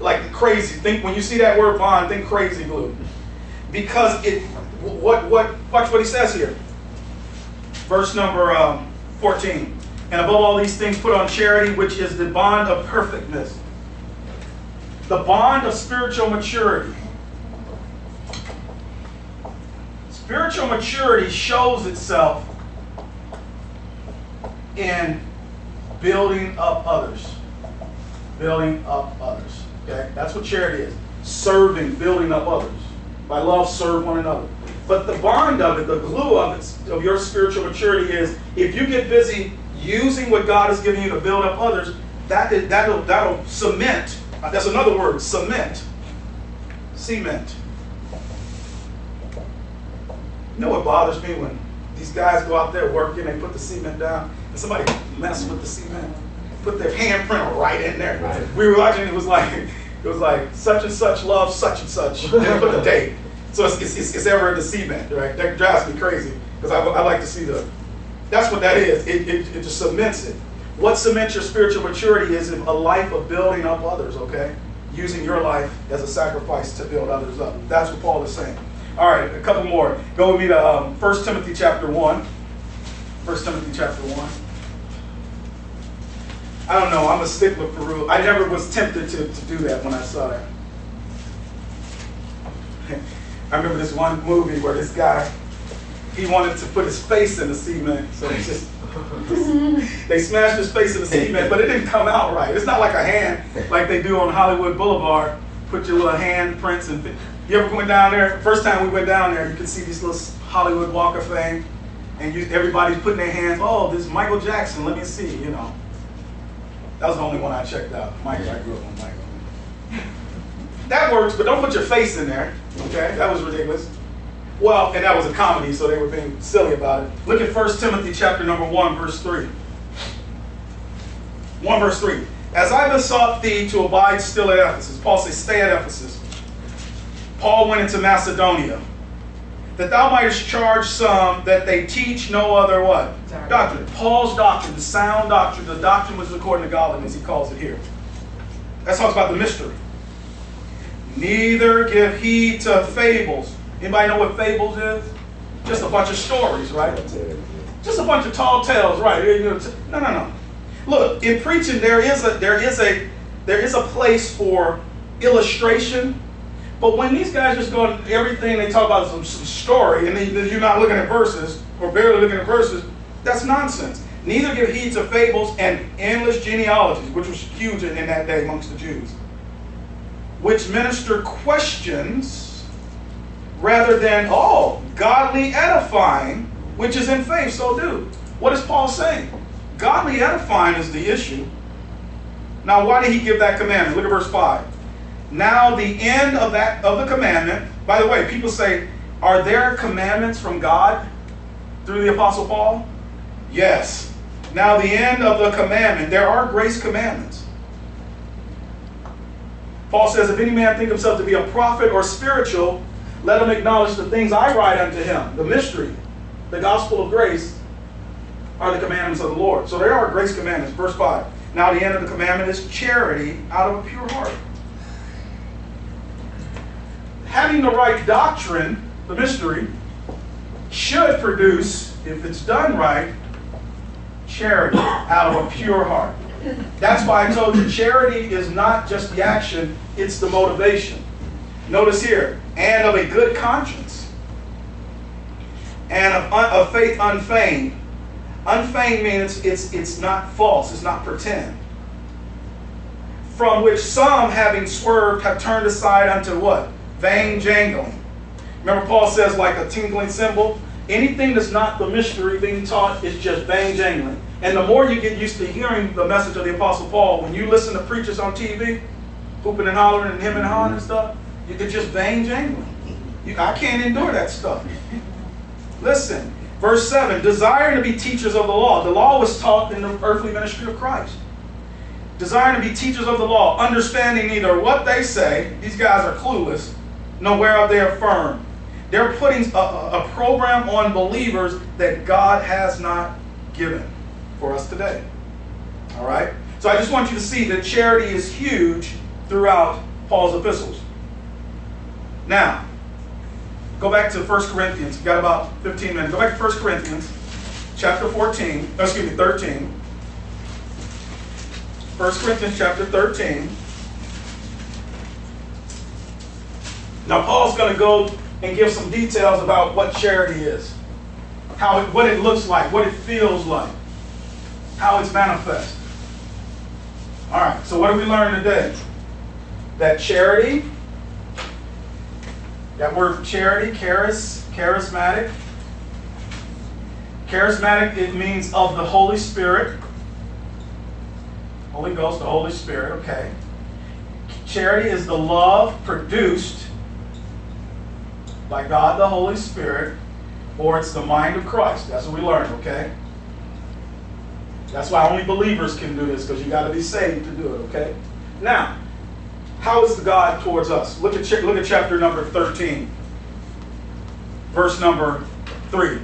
like crazy. Think when you see that word bond, think crazy glue, because it. What what watch what he says here. Verse number um, 14. And above all these things, put on charity, which is the bond of perfectness, the bond of spiritual maturity. Spiritual maturity shows itself in building up others. Building up others. Okay? That's what charity is. Serving, building up others. By love, serve one another. But the bond of it, the glue of it, of your spiritual maturity is if you get busy using what God has given you to build up others, that is, that'll, that'll cement. That's another word, cement. Cement. You know what bothers me when these guys go out there working, they put the cement down, and somebody mess with the cement, put their handprint right in there. Right. We were watching, it was like, it was like such and such love such and such. Then put the date. So it's, it's, it's, ever in the cement, right? That drives me crazy because I, I like to see the. That's what that is. It, it, it just cements it. What cements your spiritual maturity is a life of building up others, okay? Using your life as a sacrifice to build others up. That's what Paul is saying. All right, a couple more. Go with me to um, 1 Timothy chapter 1. 1 Timothy chapter 1. I don't know, I'm a stickler for rule. I never was tempted to, to do that when I saw that. I remember this one movie where this guy, he wanted to put his face in the cement, so he just, they smashed his face in the cement, but it didn't come out right. It's not like a hand like they do on Hollywood Boulevard. put your little hand prints and you ever went down there? First time we went down there, you could see this little Hollywood Walk of Fame, and you, everybody's putting their hands. Oh, this is Michael Jackson. Let me see. You know, that was the only one I checked out. Michael, I grew up on Michael. That works, but don't put your face in there. Okay, that was ridiculous. Well, and that was a comedy, so they were being silly about it. Look at 1 Timothy chapter number 1, verse 3. 1 verse 3. As I besought thee to abide still at Ephesus, Paul says, stay at Ephesus. Paul went into Macedonia, that thou mightest charge some that they teach no other what? Doctrine. Paul's doctrine, the sound doctrine, the doctrine was according to godliness, he calls it here. That talks about the mystery. Neither give heed to fables. Anybody know what fables is? Just a bunch of stories, right? Just a bunch of tall tales, right? No, no, no. Look, in preaching, there is a there is a there is a place for illustration. But when these guys just go everything they talk about some, some story, and they, you're not looking at verses or barely looking at verses, that's nonsense. Neither give heed to fables and endless genealogies, which was huge in, that day amongst the Jews, which minister questions rather than all oh, godly edifying, which is in faith. So do. What is Paul saying? Godly edifying is the issue. Now, why did he give that commandment? Look at verse 5. Now the end of that of the commandment, by the way, people say, are there commandments from God through the Apostle Paul? Yes. Now the end of the commandment, there are grace commandments. Paul says, if any man think himself to be a prophet or spiritual, let him acknowledge the things I write unto him, the mystery, the gospel of grace, are the commandments of the Lord. So there are grace commandments. Verse 5. Now the end of the commandment is charity out of a pure heart. Having the right doctrine, the mystery, should produce, if it's done right, charity out of a pure heart. That's why I told you charity is not just the action, it's the motivation. Notice here, and of a good conscience, and of, of faith unfeigned, Unfeigned means it's, it's not false, it's not pretend. From which some, having swerved, have turned aside unto what? Vain jangling. Remember, Paul says, like a tinkling cymbal, anything that's not the mystery being taught is just vain jangling. And the more you get used to hearing the message of the Apostle Paul, when you listen to preachers on TV, hooping and hollering and him and hawing and stuff, it's just vain jangling. You, I can't endure that stuff. Listen, Verse 7 desiring to be teachers of the law. The law was taught in the earthly ministry of Christ. Desiring to be teachers of the law, understanding neither what they say, these guys are clueless, nor whereof they affirm. They're putting a, a program on believers that God has not given for us today. All right? So I just want you to see that charity is huge throughout Paul's epistles. Now, Go back to 1 Corinthians. You've got about 15 minutes. Go back to 1 Corinthians, chapter 14, excuse me, 13. 1 Corinthians chapter 13. Now, Paul's going to go and give some details about what charity is, how it, what it looks like, what it feels like, how it's manifest. All right, so what did we learn today? That charity that word charity, charis, charismatic. Charismatic, it means of the Holy Spirit. Holy Ghost, the Holy Spirit, okay. Charity is the love produced by God the Holy Spirit, or it's the mind of Christ. That's what we learned, okay? That's why only believers can do this, because you got to be saved to do it, okay? Now, how is the God towards us? Look at, look at chapter number 13, verse number 3.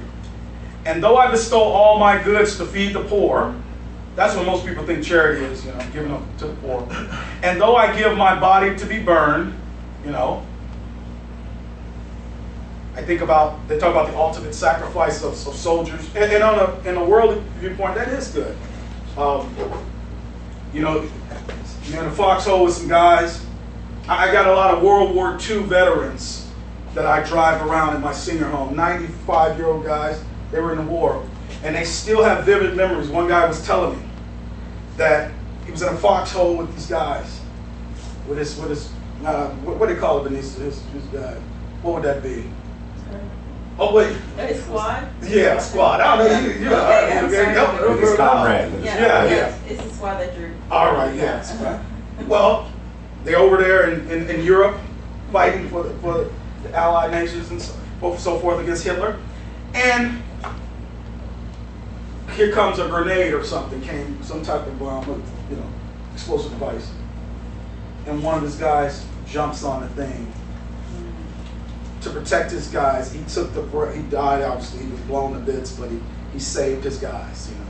And though I bestow all my goods to feed the poor, that's what most people think charity is, you know, giving them to the poor. And though I give my body to be burned, you know, I think about, they talk about the ultimate sacrifice of, of soldiers. And, and on a, in a worldly viewpoint, that is good. Um, you know, you're in a foxhole with some guys, I got a lot of World War II veterans that I drive around in my senior home, 95 year old guys. They were in the war. And they still have vivid memories. One guy was telling me that he was in a foxhole with these guys, with his, with his uh, what, what do they call it, Denise? His, his guy. What would that be? Oh wait, A squad? yeah, squad. Oh, I don't know. You, you, uh, Okay, I'm okay, sorry. help me. His comrade. Yeah, Yeah, yes, it's a squad that you're. All right, yes. Well, they're over there in, in, in Europe fighting for the, for the Allied nations and so, so forth against Hitler. And here comes a grenade or something, came some type of bomb, you know, explosive device. And one of his guys jumps on the thing to protect his guys. He took the, he died obviously, he was blown to bits, but he, he saved his guys, you know.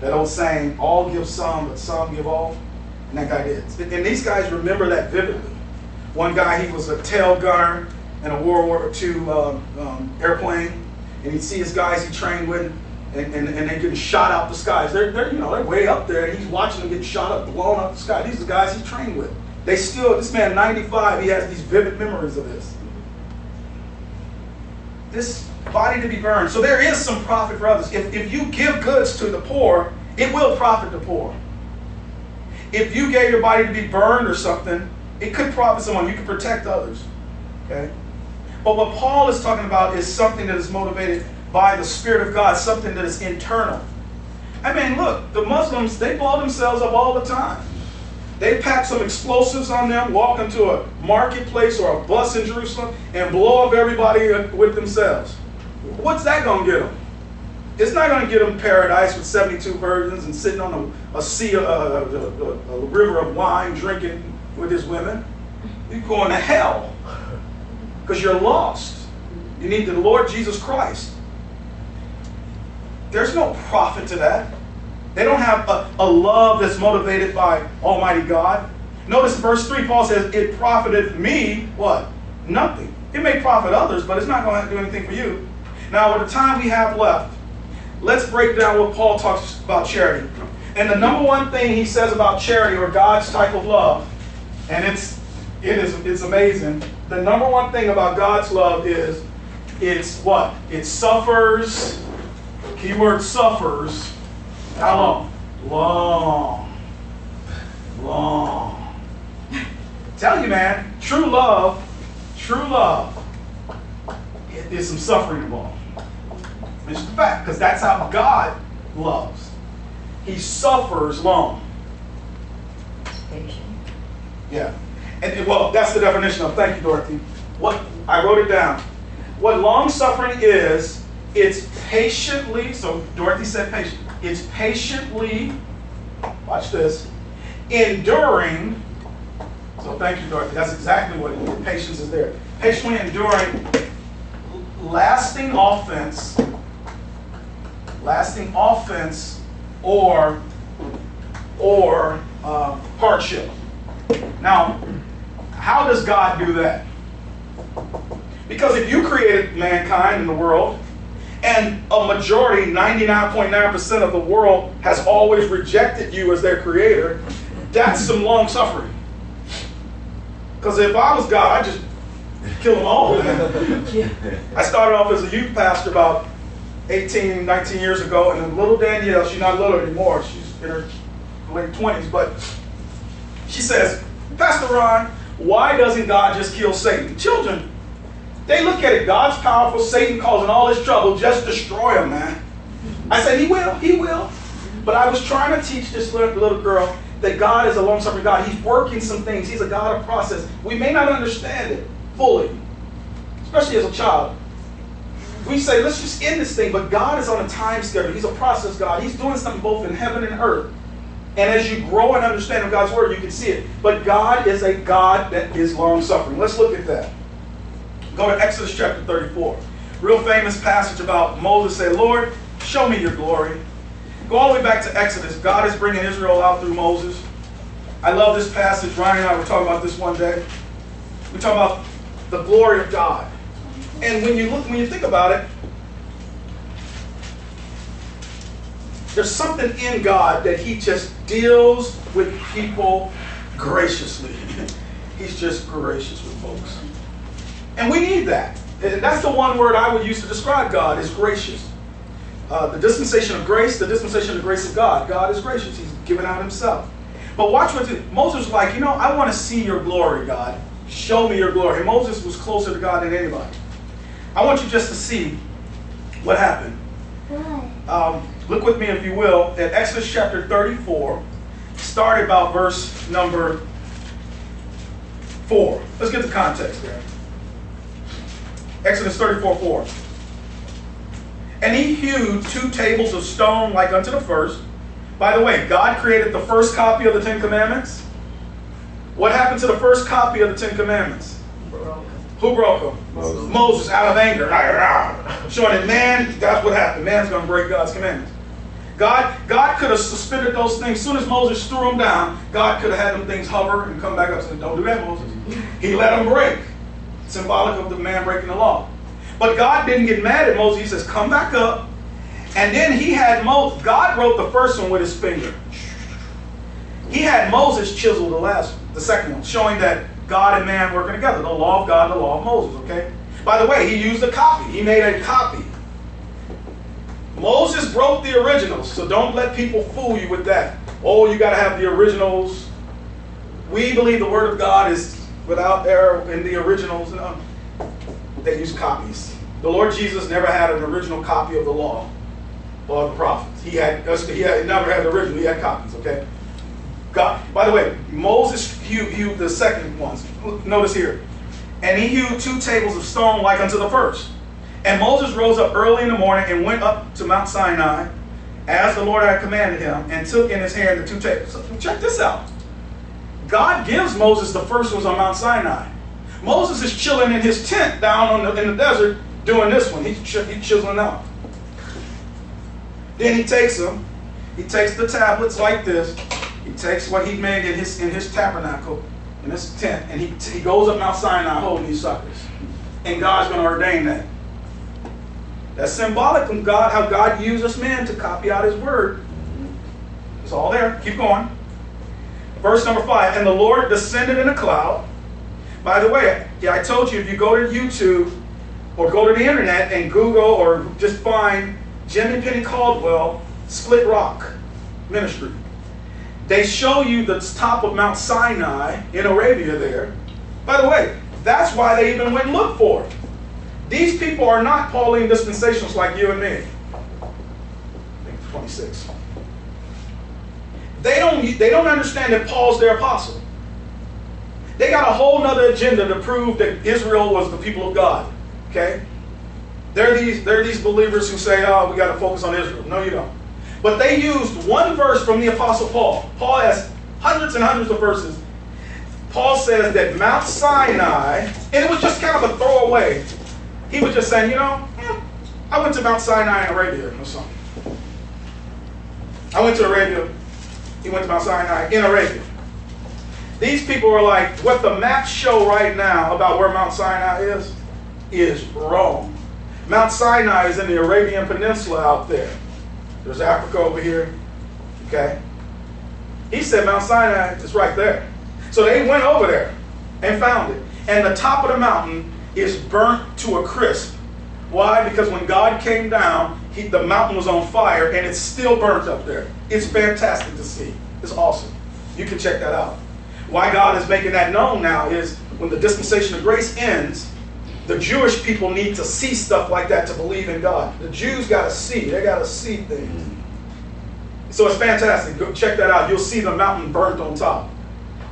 That old saying, all give some, but some give all. And that guy did. And these guys remember that vividly. One guy, he was a tail gunner in a World War II um, um, airplane, and he'd see his guys he trained with, and, and, and they getting shot out the skies. They're, they're, you know, they're way up there, and he's watching them get shot up, blown out the sky. These are the guys he trained with. They still, this man, 95, he has these vivid memories of this. This body to be burned. So there is some profit for others. If, if you give goods to the poor, it will profit the poor. If you gave your body to be burned or something, it could profit someone. You could protect others. Okay? But what Paul is talking about is something that is motivated by the Spirit of God, something that is internal. I mean, look, the Muslims, they blow themselves up all the time. They pack some explosives on them, walk into a marketplace or a bus in Jerusalem, and blow up everybody with themselves. What's that going to get them? It's not going to get them paradise with 72 virgins and sitting on a, a sea, a, a, a, a river of wine, drinking with his women. You're going to hell because you're lost. You need the Lord Jesus Christ. There's no profit to that. They don't have a, a love that's motivated by Almighty God. Notice verse 3, Paul says, It profited me, what? Nothing. It may profit others, but it's not going to do anything for you. Now, with the time we have left, let's break down what Paul talks about charity. And the number one thing he says about charity or God's type of love, and it's it is it's amazing. The number one thing about God's love is it's what? It suffers. Keyword suffers. How long? Long. Long. Tell you, man, true love, true love, is some suffering involved. It's the fact, because that's how God loves. He suffers long. Patient. Yeah. And, and, well, that's the definition of thank you, Dorothy. What I wrote it down. What long suffering is, it's patiently, so Dorothy said patient. It's patiently, watch this, enduring. So thank you, Dorothy. That's exactly what. Patience is there. Patiently enduring lasting offense, lasting offense or or uh, hardship. Now, how does God do that? Because if you created mankind in the world, and a majority, 99.9% of the world, has always rejected you as their creator, that's some long suffering. Because if I was God, I'd just kill them all. I started off as a youth pastor about 18, 19 years ago, and then little Danielle, she's not little anymore, she's in her late 20s, but she says, Pastor Ron, why doesn't God just kill Satan? Children, they look at it, God's powerful, Satan causing all this trouble, just destroy him, man. I said, He will, He will. But I was trying to teach this little, girl that God is a long suffering God. He's working some things, He's a God of process. We may not understand it fully, especially as a child. We say, let's just end this thing, but God is on a time schedule. He's a process God. He's doing something both in heaven and earth. And as you grow and understand God's word, you can see it. But God is a God that is long suffering. Let's look at that. Go to Exodus chapter 34. Real famous passage about Moses say, Lord, show me your glory. Go all the way back to Exodus. God is bringing Israel out through Moses. I love this passage. Ryan and I were talking about this one day. We talk about the glory of God. And when you look, when you think about it, there's something in God that He just deals with people graciously. He's just gracious with folks. And we need that. And that's the one word I would use to describe God is gracious. Uh, the dispensation of grace, the dispensation of the grace of God. God is gracious. He's given out himself. But watch what the, Moses was like, you know, I want to see your glory, God. Show me your glory. And Moses was closer to God than anybody. I want you just to see what happened. Um, look with me, if you will, at Exodus chapter 34. Start about verse number 4. Let's get the context there. Exodus 34 4. And he hewed two tables of stone like unto the first. By the way, God created the first copy of the Ten Commandments. What happened to the first copy of the Ten Commandments? Who broke them? Moses. Moses out of anger. Showing that man, that's what happened. Man's going to break God's commandments. God, God could have suspended those things. As soon as Moses threw them down, God could have had them things hover and come back up and say, Don't do that, Moses. He let them break. Symbolic of the man breaking the law. But God didn't get mad at Moses. He says, Come back up. And then he had Moses. God wrote the first one with his finger. He had Moses chisel the last the second one, showing that God and man working together. The law of God, the law of Moses, okay? By the way, he used a copy. He made a copy. Moses broke the originals, so don't let people fool you with that. Oh, you got to have the originals. We believe the Word of God is without error in the originals. No. They used copies. The Lord Jesus never had an original copy of the law or the prophets. He had, he had never had the original. He had copies. Okay. God. By the way, Moses hewed, hewed the second ones. Notice here, and he hewed two tables of stone like unto the first. And Moses rose up early in the morning and went up to Mount Sinai, as the Lord had commanded him, and took in his hand the two tables. So check this out. God gives Moses the first ones on Mount Sinai. Moses is chilling in his tent down the, in the desert doing this one. He's, ch- chiseling out. Then he takes them. He takes the tablets like this. He takes what he made in his in his tabernacle, in his tent, and he, he goes up Mount Sinai holding these suckers. And God's going to ordain that. That's symbolic of God, how God uses man to copy out his word. It's all there. Keep going. Verse number five. And the Lord descended in a cloud. By the way, yeah, I told you if you go to YouTube or go to the internet and Google or just find Jimmy Penny Caldwell Split Rock Ministry. They show you the top of Mount Sinai in Arabia there. By the way, that's why they even went and looked for it. These people are not Pauline dispensationalists like you and me. I think 26. They don't, they don't understand that Paul's their apostle. They got a whole nother agenda to prove that Israel was the people of God. Okay? They're these, they're these believers who say, oh, we got to focus on Israel. No, you don't. But they used one verse from the Apostle Paul. Paul has hundreds and hundreds of verses. Paul says that Mount Sinai, and it was just kind of a throwaway. He was just saying, you know, eh, I went to Mount Sinai in Arabia or something. I went to Arabia. He went to Mount Sinai in Arabia. These people are like, what the maps show right now about where Mount Sinai is, is wrong. Mount Sinai is in the Arabian Peninsula out there. There's Africa over here. Okay? He said Mount Sinai is right there. So they went over there and found it. And the top of the mountain is burnt to a crisp. Why? Because when God came down, he, the mountain was on fire and it's still burnt up there. It's fantastic to see. It's awesome. You can check that out. Why God is making that known now is when the dispensation of grace ends, the Jewish people need to see stuff like that to believe in God. The Jews got to see. They got to see things. So it's fantastic. Go check that out. You'll see the mountain burnt on top.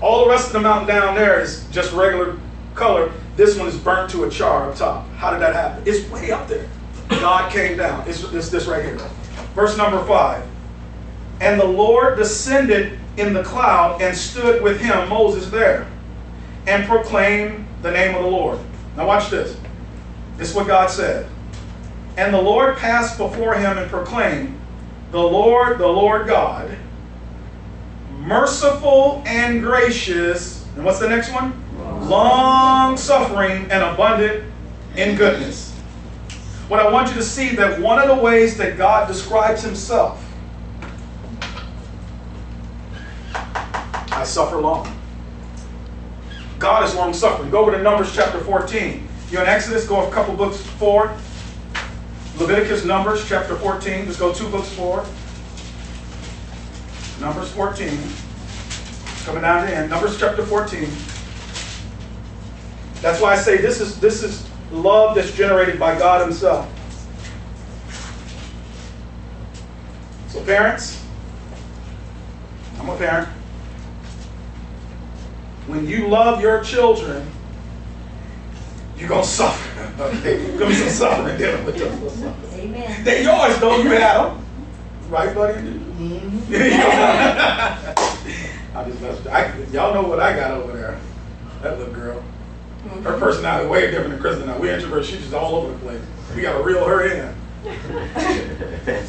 All the rest of the mountain down there is just regular color. This one is burnt to a char up top. How did that happen? It's way up there. God came down. It's, it's this right here. Verse number five. And the Lord descended in the cloud and stood with him, Moses, there, and proclaimed the name of the Lord. Now watch this. This is what God said. And the Lord passed before him and proclaimed, The Lord, the Lord God, merciful and gracious. And what's the next one? Long suffering and abundant in goodness. What I want you to see that one of the ways that God describes himself, I suffer long. God is long suffering. Go over to Numbers chapter 14. You're in Exodus, go a couple books forward. Leviticus, Numbers chapter 14. Just go two books forward. Numbers 14. Coming down to the end. Numbers chapter 14. That's why I say this is this is love that's generated by God Himself. So parents, I'm a parent. When you love your children, you're gonna suffer. Okay, you're gonna be some suffering dealing with them. Amen. They're yours though. You had them, right, buddy? Mm. I just messed. with- I, y'all know what I got over there. That little girl. Her personality way different than Kristen. Now we introverts. She's just all over the place. We gotta reel her in.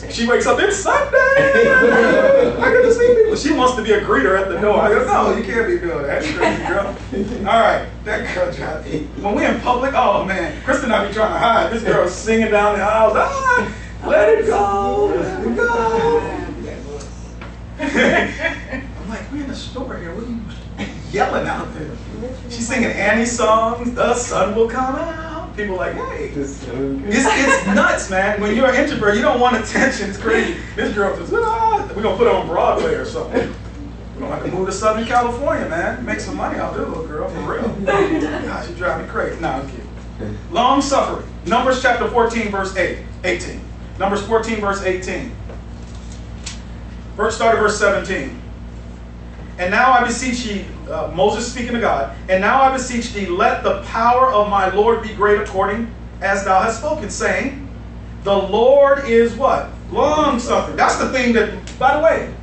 She wakes up. It's Sunday. I get to see people. She wants to be a greeter at the door. I go, no, you can't be doing that, That's crazy girl. All right, that girl tried. When we in public, oh man, Kristen I be trying to hide. This girl singing down the aisles. Ah, let it go, let it go. I'm like, we're in the store here. What are you yelling out there? She's singing Annie songs. The sun will come out. People like, hey. It's, it's nuts, man. When you're an introvert, you don't want attention. It's crazy. This girl just, ah, we're gonna put her on Broadway or something. We're gonna have to move to Southern California, man. Make some money out there, little girl, for real. God, she drive me crazy. No, I'm kidding. Long suffering. Numbers chapter 14, verse 8, 18. Numbers 14, verse 18. Verse start at verse 17. And now I beseech ye, uh, Moses speaking to God, and now I beseech thee, let the power of my Lord be great according as thou hast spoken, saying, The Lord is what? Long suffering. That's the thing that, by the way,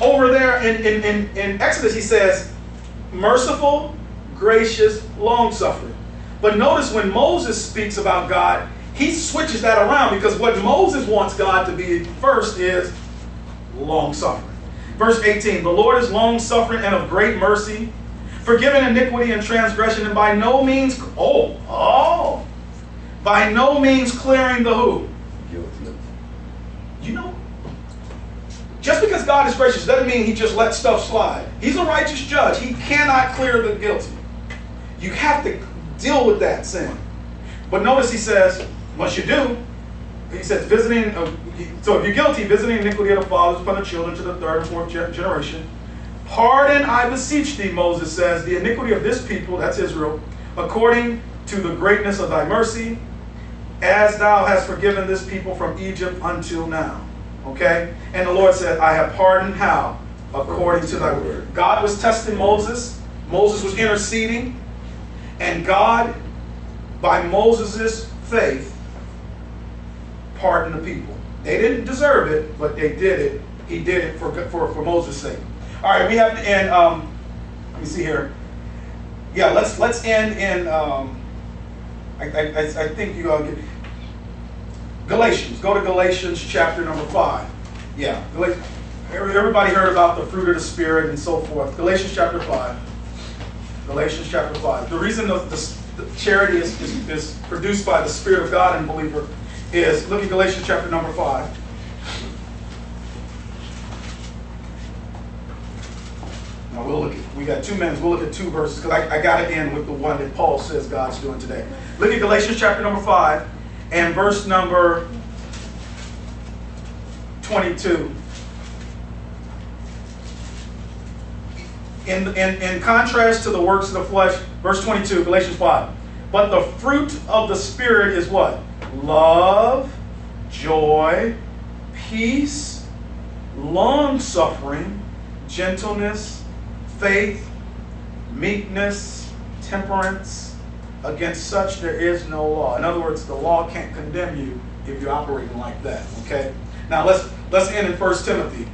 over there in, in, in, in Exodus, he says, merciful, gracious, long suffering. But notice when Moses speaks about God, he switches that around because what Moses wants God to be first is long suffering. Verse 18 The Lord is long suffering and of great mercy, forgiving iniquity and transgression, and by no means, oh, oh, by no means clearing the who? Guilty. You know, just because God is gracious doesn't mean he just lets stuff slide. He's a righteous judge. He cannot clear the guilty. You have to deal with that sin. But notice he says, once you do, he says, visiting, uh, so if you're guilty, visiting iniquity of the fathers upon the children to the third and fourth ge- generation. Pardon, I beseech thee, Moses says, the iniquity of this people, that's Israel, according to the greatness of thy mercy, as thou hast forgiven this people from Egypt until now. Okay? And the Lord said, I have pardoned how? According to thy word. God was testing Moses. Moses was interceding. And God, by Moses' faith, pardoned the people. They didn't deserve it, but they did it. He did it for, for, for Moses' sake. All right, we have to end. Um, let me see here. Yeah, let's let's end in. Um, I, I, I think you all get Galatians. Go to Galatians chapter number five. Yeah, Gal- everybody heard about the fruit of the spirit and so forth. Galatians chapter five. Galatians chapter five. The reason the, the, the charity is, is, is produced by the Spirit of God in believer is look at Galatians chapter number five. Now we'll look at, we got two minutes, we'll look at two verses, because I, I got to end with the one that Paul says God's doing today. Look at Galatians chapter number 5 and verse number 22. In, in, in contrast to the works of the flesh, verse 22, Galatians 5. But the fruit of the Spirit is what? Love, joy, peace, long suffering, gentleness, faith, meekness, temperance. Against such there is no law. In other words, the law can't condemn you if you're operating like that. Okay? Now let's let's end in 1 Timothy.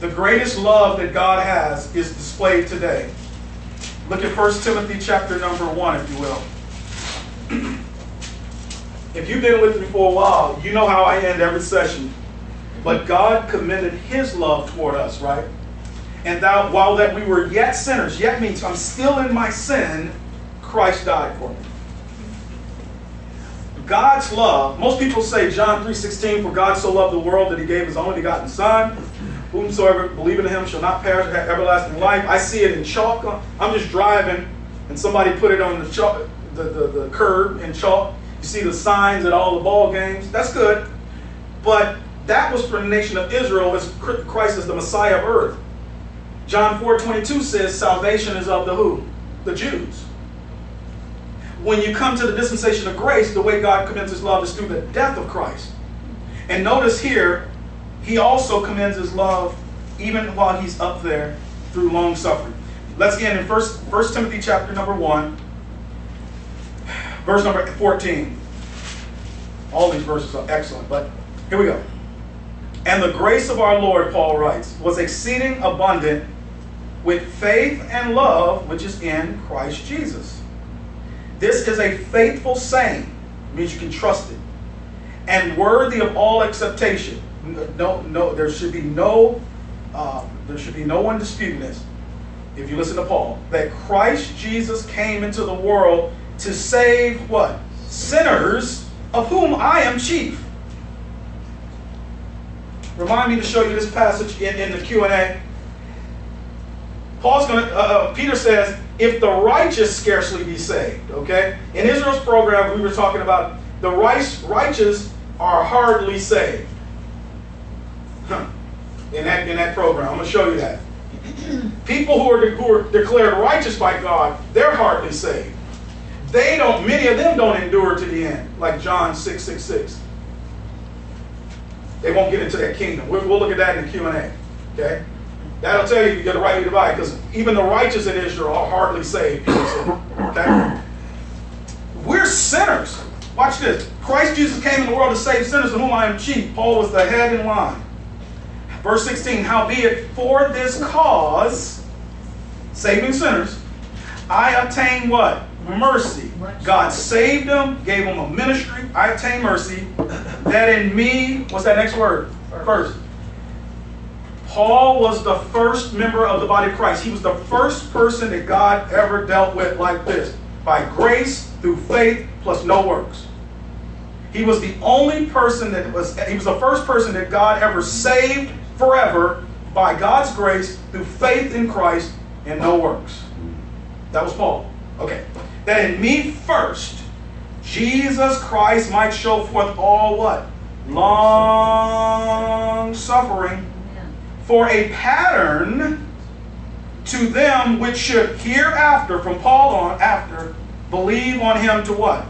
The greatest love that God has is displayed today. Look at 1 Timothy chapter number 1, if you will. if you've been with me for a while, you know how I end every session. But God commended his love toward us, right? And thou, while that we were yet sinners, yet means I'm still in my sin, Christ died for me. God's love, most people say John 3.16, for God so loved the world that he gave his only begotten son. Whomsoever believe in him shall not perish, but have everlasting life. I see it in chalk. I'm just driving, and somebody put it on the chalk, the, the, the curb in chalk. You see the signs at all the ball games. That's good. But that was for the nation of Israel as Christ is the Messiah of earth. John 4 22 says salvation is of the who? The Jews. when you come to the dispensation of grace, the way God commends his love is through the death of Christ. And notice here, he also commends his love even while he's up there through long suffering. Let's get in first, first Timothy chapter number 1, verse number 14. All these verses are excellent, but here we go. And the grace of our Lord, Paul writes, was exceeding abundant with faith and love which is in Christ Jesus. This is a faithful saying, means you can trust it, and worthy of all acceptation. No, no, there should be no, uh, there should be no one disputing this. If you listen to Paul, that Christ Jesus came into the world to save what sinners, of whom I am chief. Remind me to show you this passage in, in the Q and A. Paul's going to, uh, uh, Peter says, if the righteous scarcely be saved, okay? In Israel's program, we were talking about the righteous are hardly saved. Huh. In that, in that program, I'm going to show you that. People who are, who are declared righteous by God, they're hardly saved. They don't, many of them don't endure to the end, like John 6, 6, 6. They won't get into that kingdom. We'll, we'll look at that in the Q&A, okay? That'll tell you you got get a rightly divide because even the righteous in Israel are hardly saved. Okay? We're sinners. Watch this. Christ Jesus came in the world to save sinners, of whom I am chief. Paul was the head in line. Verse 16, howbeit for this cause, saving sinners, I obtain what? Mercy. God saved them, gave them a ministry. I obtain mercy. That in me, what's that next word? First Paul was the first member of the body of Christ. He was the first person that God ever dealt with like this by grace through faith plus no works. He was the only person that was, he was the first person that God ever saved forever by God's grace through faith in Christ and no works. That was Paul. Okay. That in me first, Jesus Christ might show forth all what? Long suffering for a pattern to them which should hereafter, from Paul on after, believe on him to what?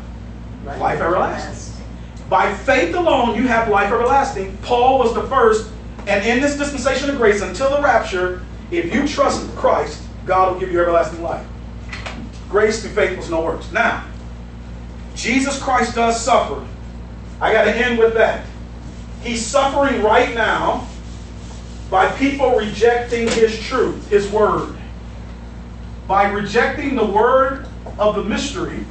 Life, life everlasting. everlasting. By faith alone, you have life everlasting. Paul was the first, and in this dispensation of grace, until the rapture, if you trust Christ, God will give you everlasting life. Grace through faith was no works. Now, Jesus Christ does suffer. I got to end with that. He's suffering right now by people rejecting his truth, his word. By rejecting the word of the mystery,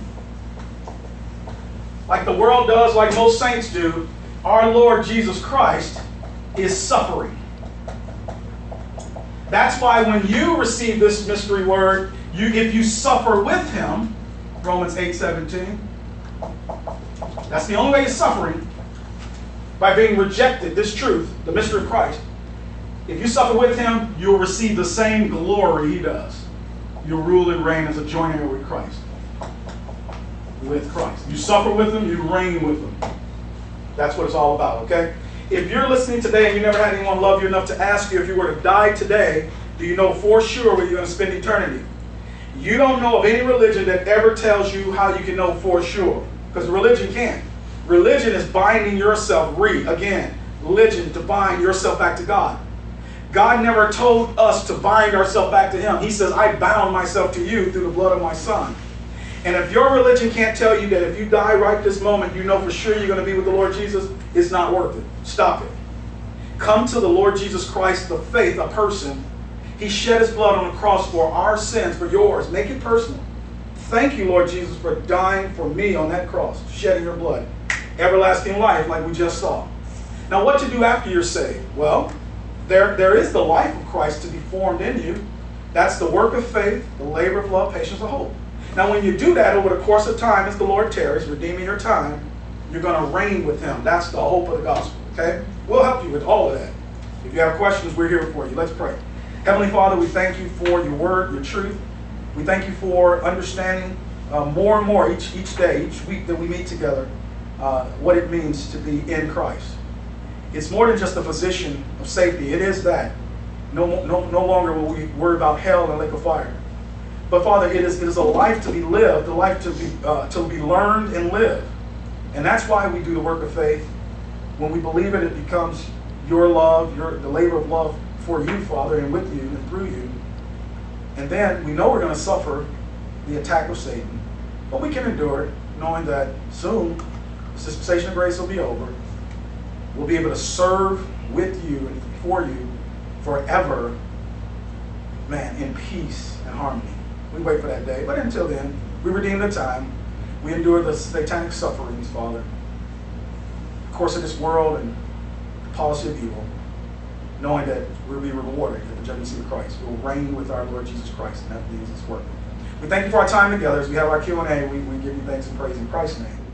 like the world does, like most saints do, our Lord Jesus Christ is suffering. That's why when you receive this mystery word, you if you suffer with him, Romans 8 17. That's the only way you're suffering by being rejected, this truth, the mystery of Christ. If you suffer with him, you'll receive the same glory he does. You'll rule and reign as a joint heir with Christ. With Christ. You suffer with him, you reign with him. That's what it's all about, okay? If you're listening today and you never had anyone love you enough to ask you if you were to die today, do you know for sure where you're going to spend eternity? You don't know of any religion that ever tells you how you can know for sure. Because religion can't. Religion is binding yourself, re, again, religion to bind yourself back to God. God never told us to bind ourselves back to Him. He says, I bound myself to you through the blood of my Son. And if your religion can't tell you that if you die right this moment, you know for sure you're going to be with the Lord Jesus, it's not worth it. Stop it. Come to the Lord Jesus Christ, the faith, a person. He shed his blood on the cross for our sins, for yours. Make it personal. Thank you, Lord Jesus, for dying for me on that cross, shedding your blood. Everlasting life, like we just saw. Now, what to do after you're saved? Well, there, there is the life of Christ to be formed in you. That's the work of faith, the labor of love, patience, and hope. Now, when you do that over the course of time, as the Lord tarries, redeeming your time, you're going to reign with Him. That's the hope of the gospel. Okay? We'll help you with all of that. If you have questions, we're here for you. Let's pray. Heavenly Father, we thank you for your word, your truth. We thank you for understanding uh, more and more each, each day, each week that we meet together, uh, what it means to be in Christ. It's more than just a position of safety. It is that. No, no, no longer will we worry about hell and lake of fire. But Father, it is, it is a life to be lived, a life to be, uh, to be learned and lived. And that's why we do the work of faith. When we believe it, it becomes your love, your, the labor of love for you, Father, and with you and through you. And then we know we're going to suffer the attack of Satan, but we can endure it, knowing that soon the dispensation of grace will be over. We'll be able to serve with you and for you forever, man, in peace and harmony. We wait for that day. But until then, we redeem the time. We endure the satanic sufferings, Father. The course of this world and the policy of evil, knowing that we'll be rewarded at the judgment seat of Christ. We will reign with our Lord Jesus Christ, and that means it's work. We thank you for our time together. As we have our Q&A, we, we give you thanks and praise in Christ's name.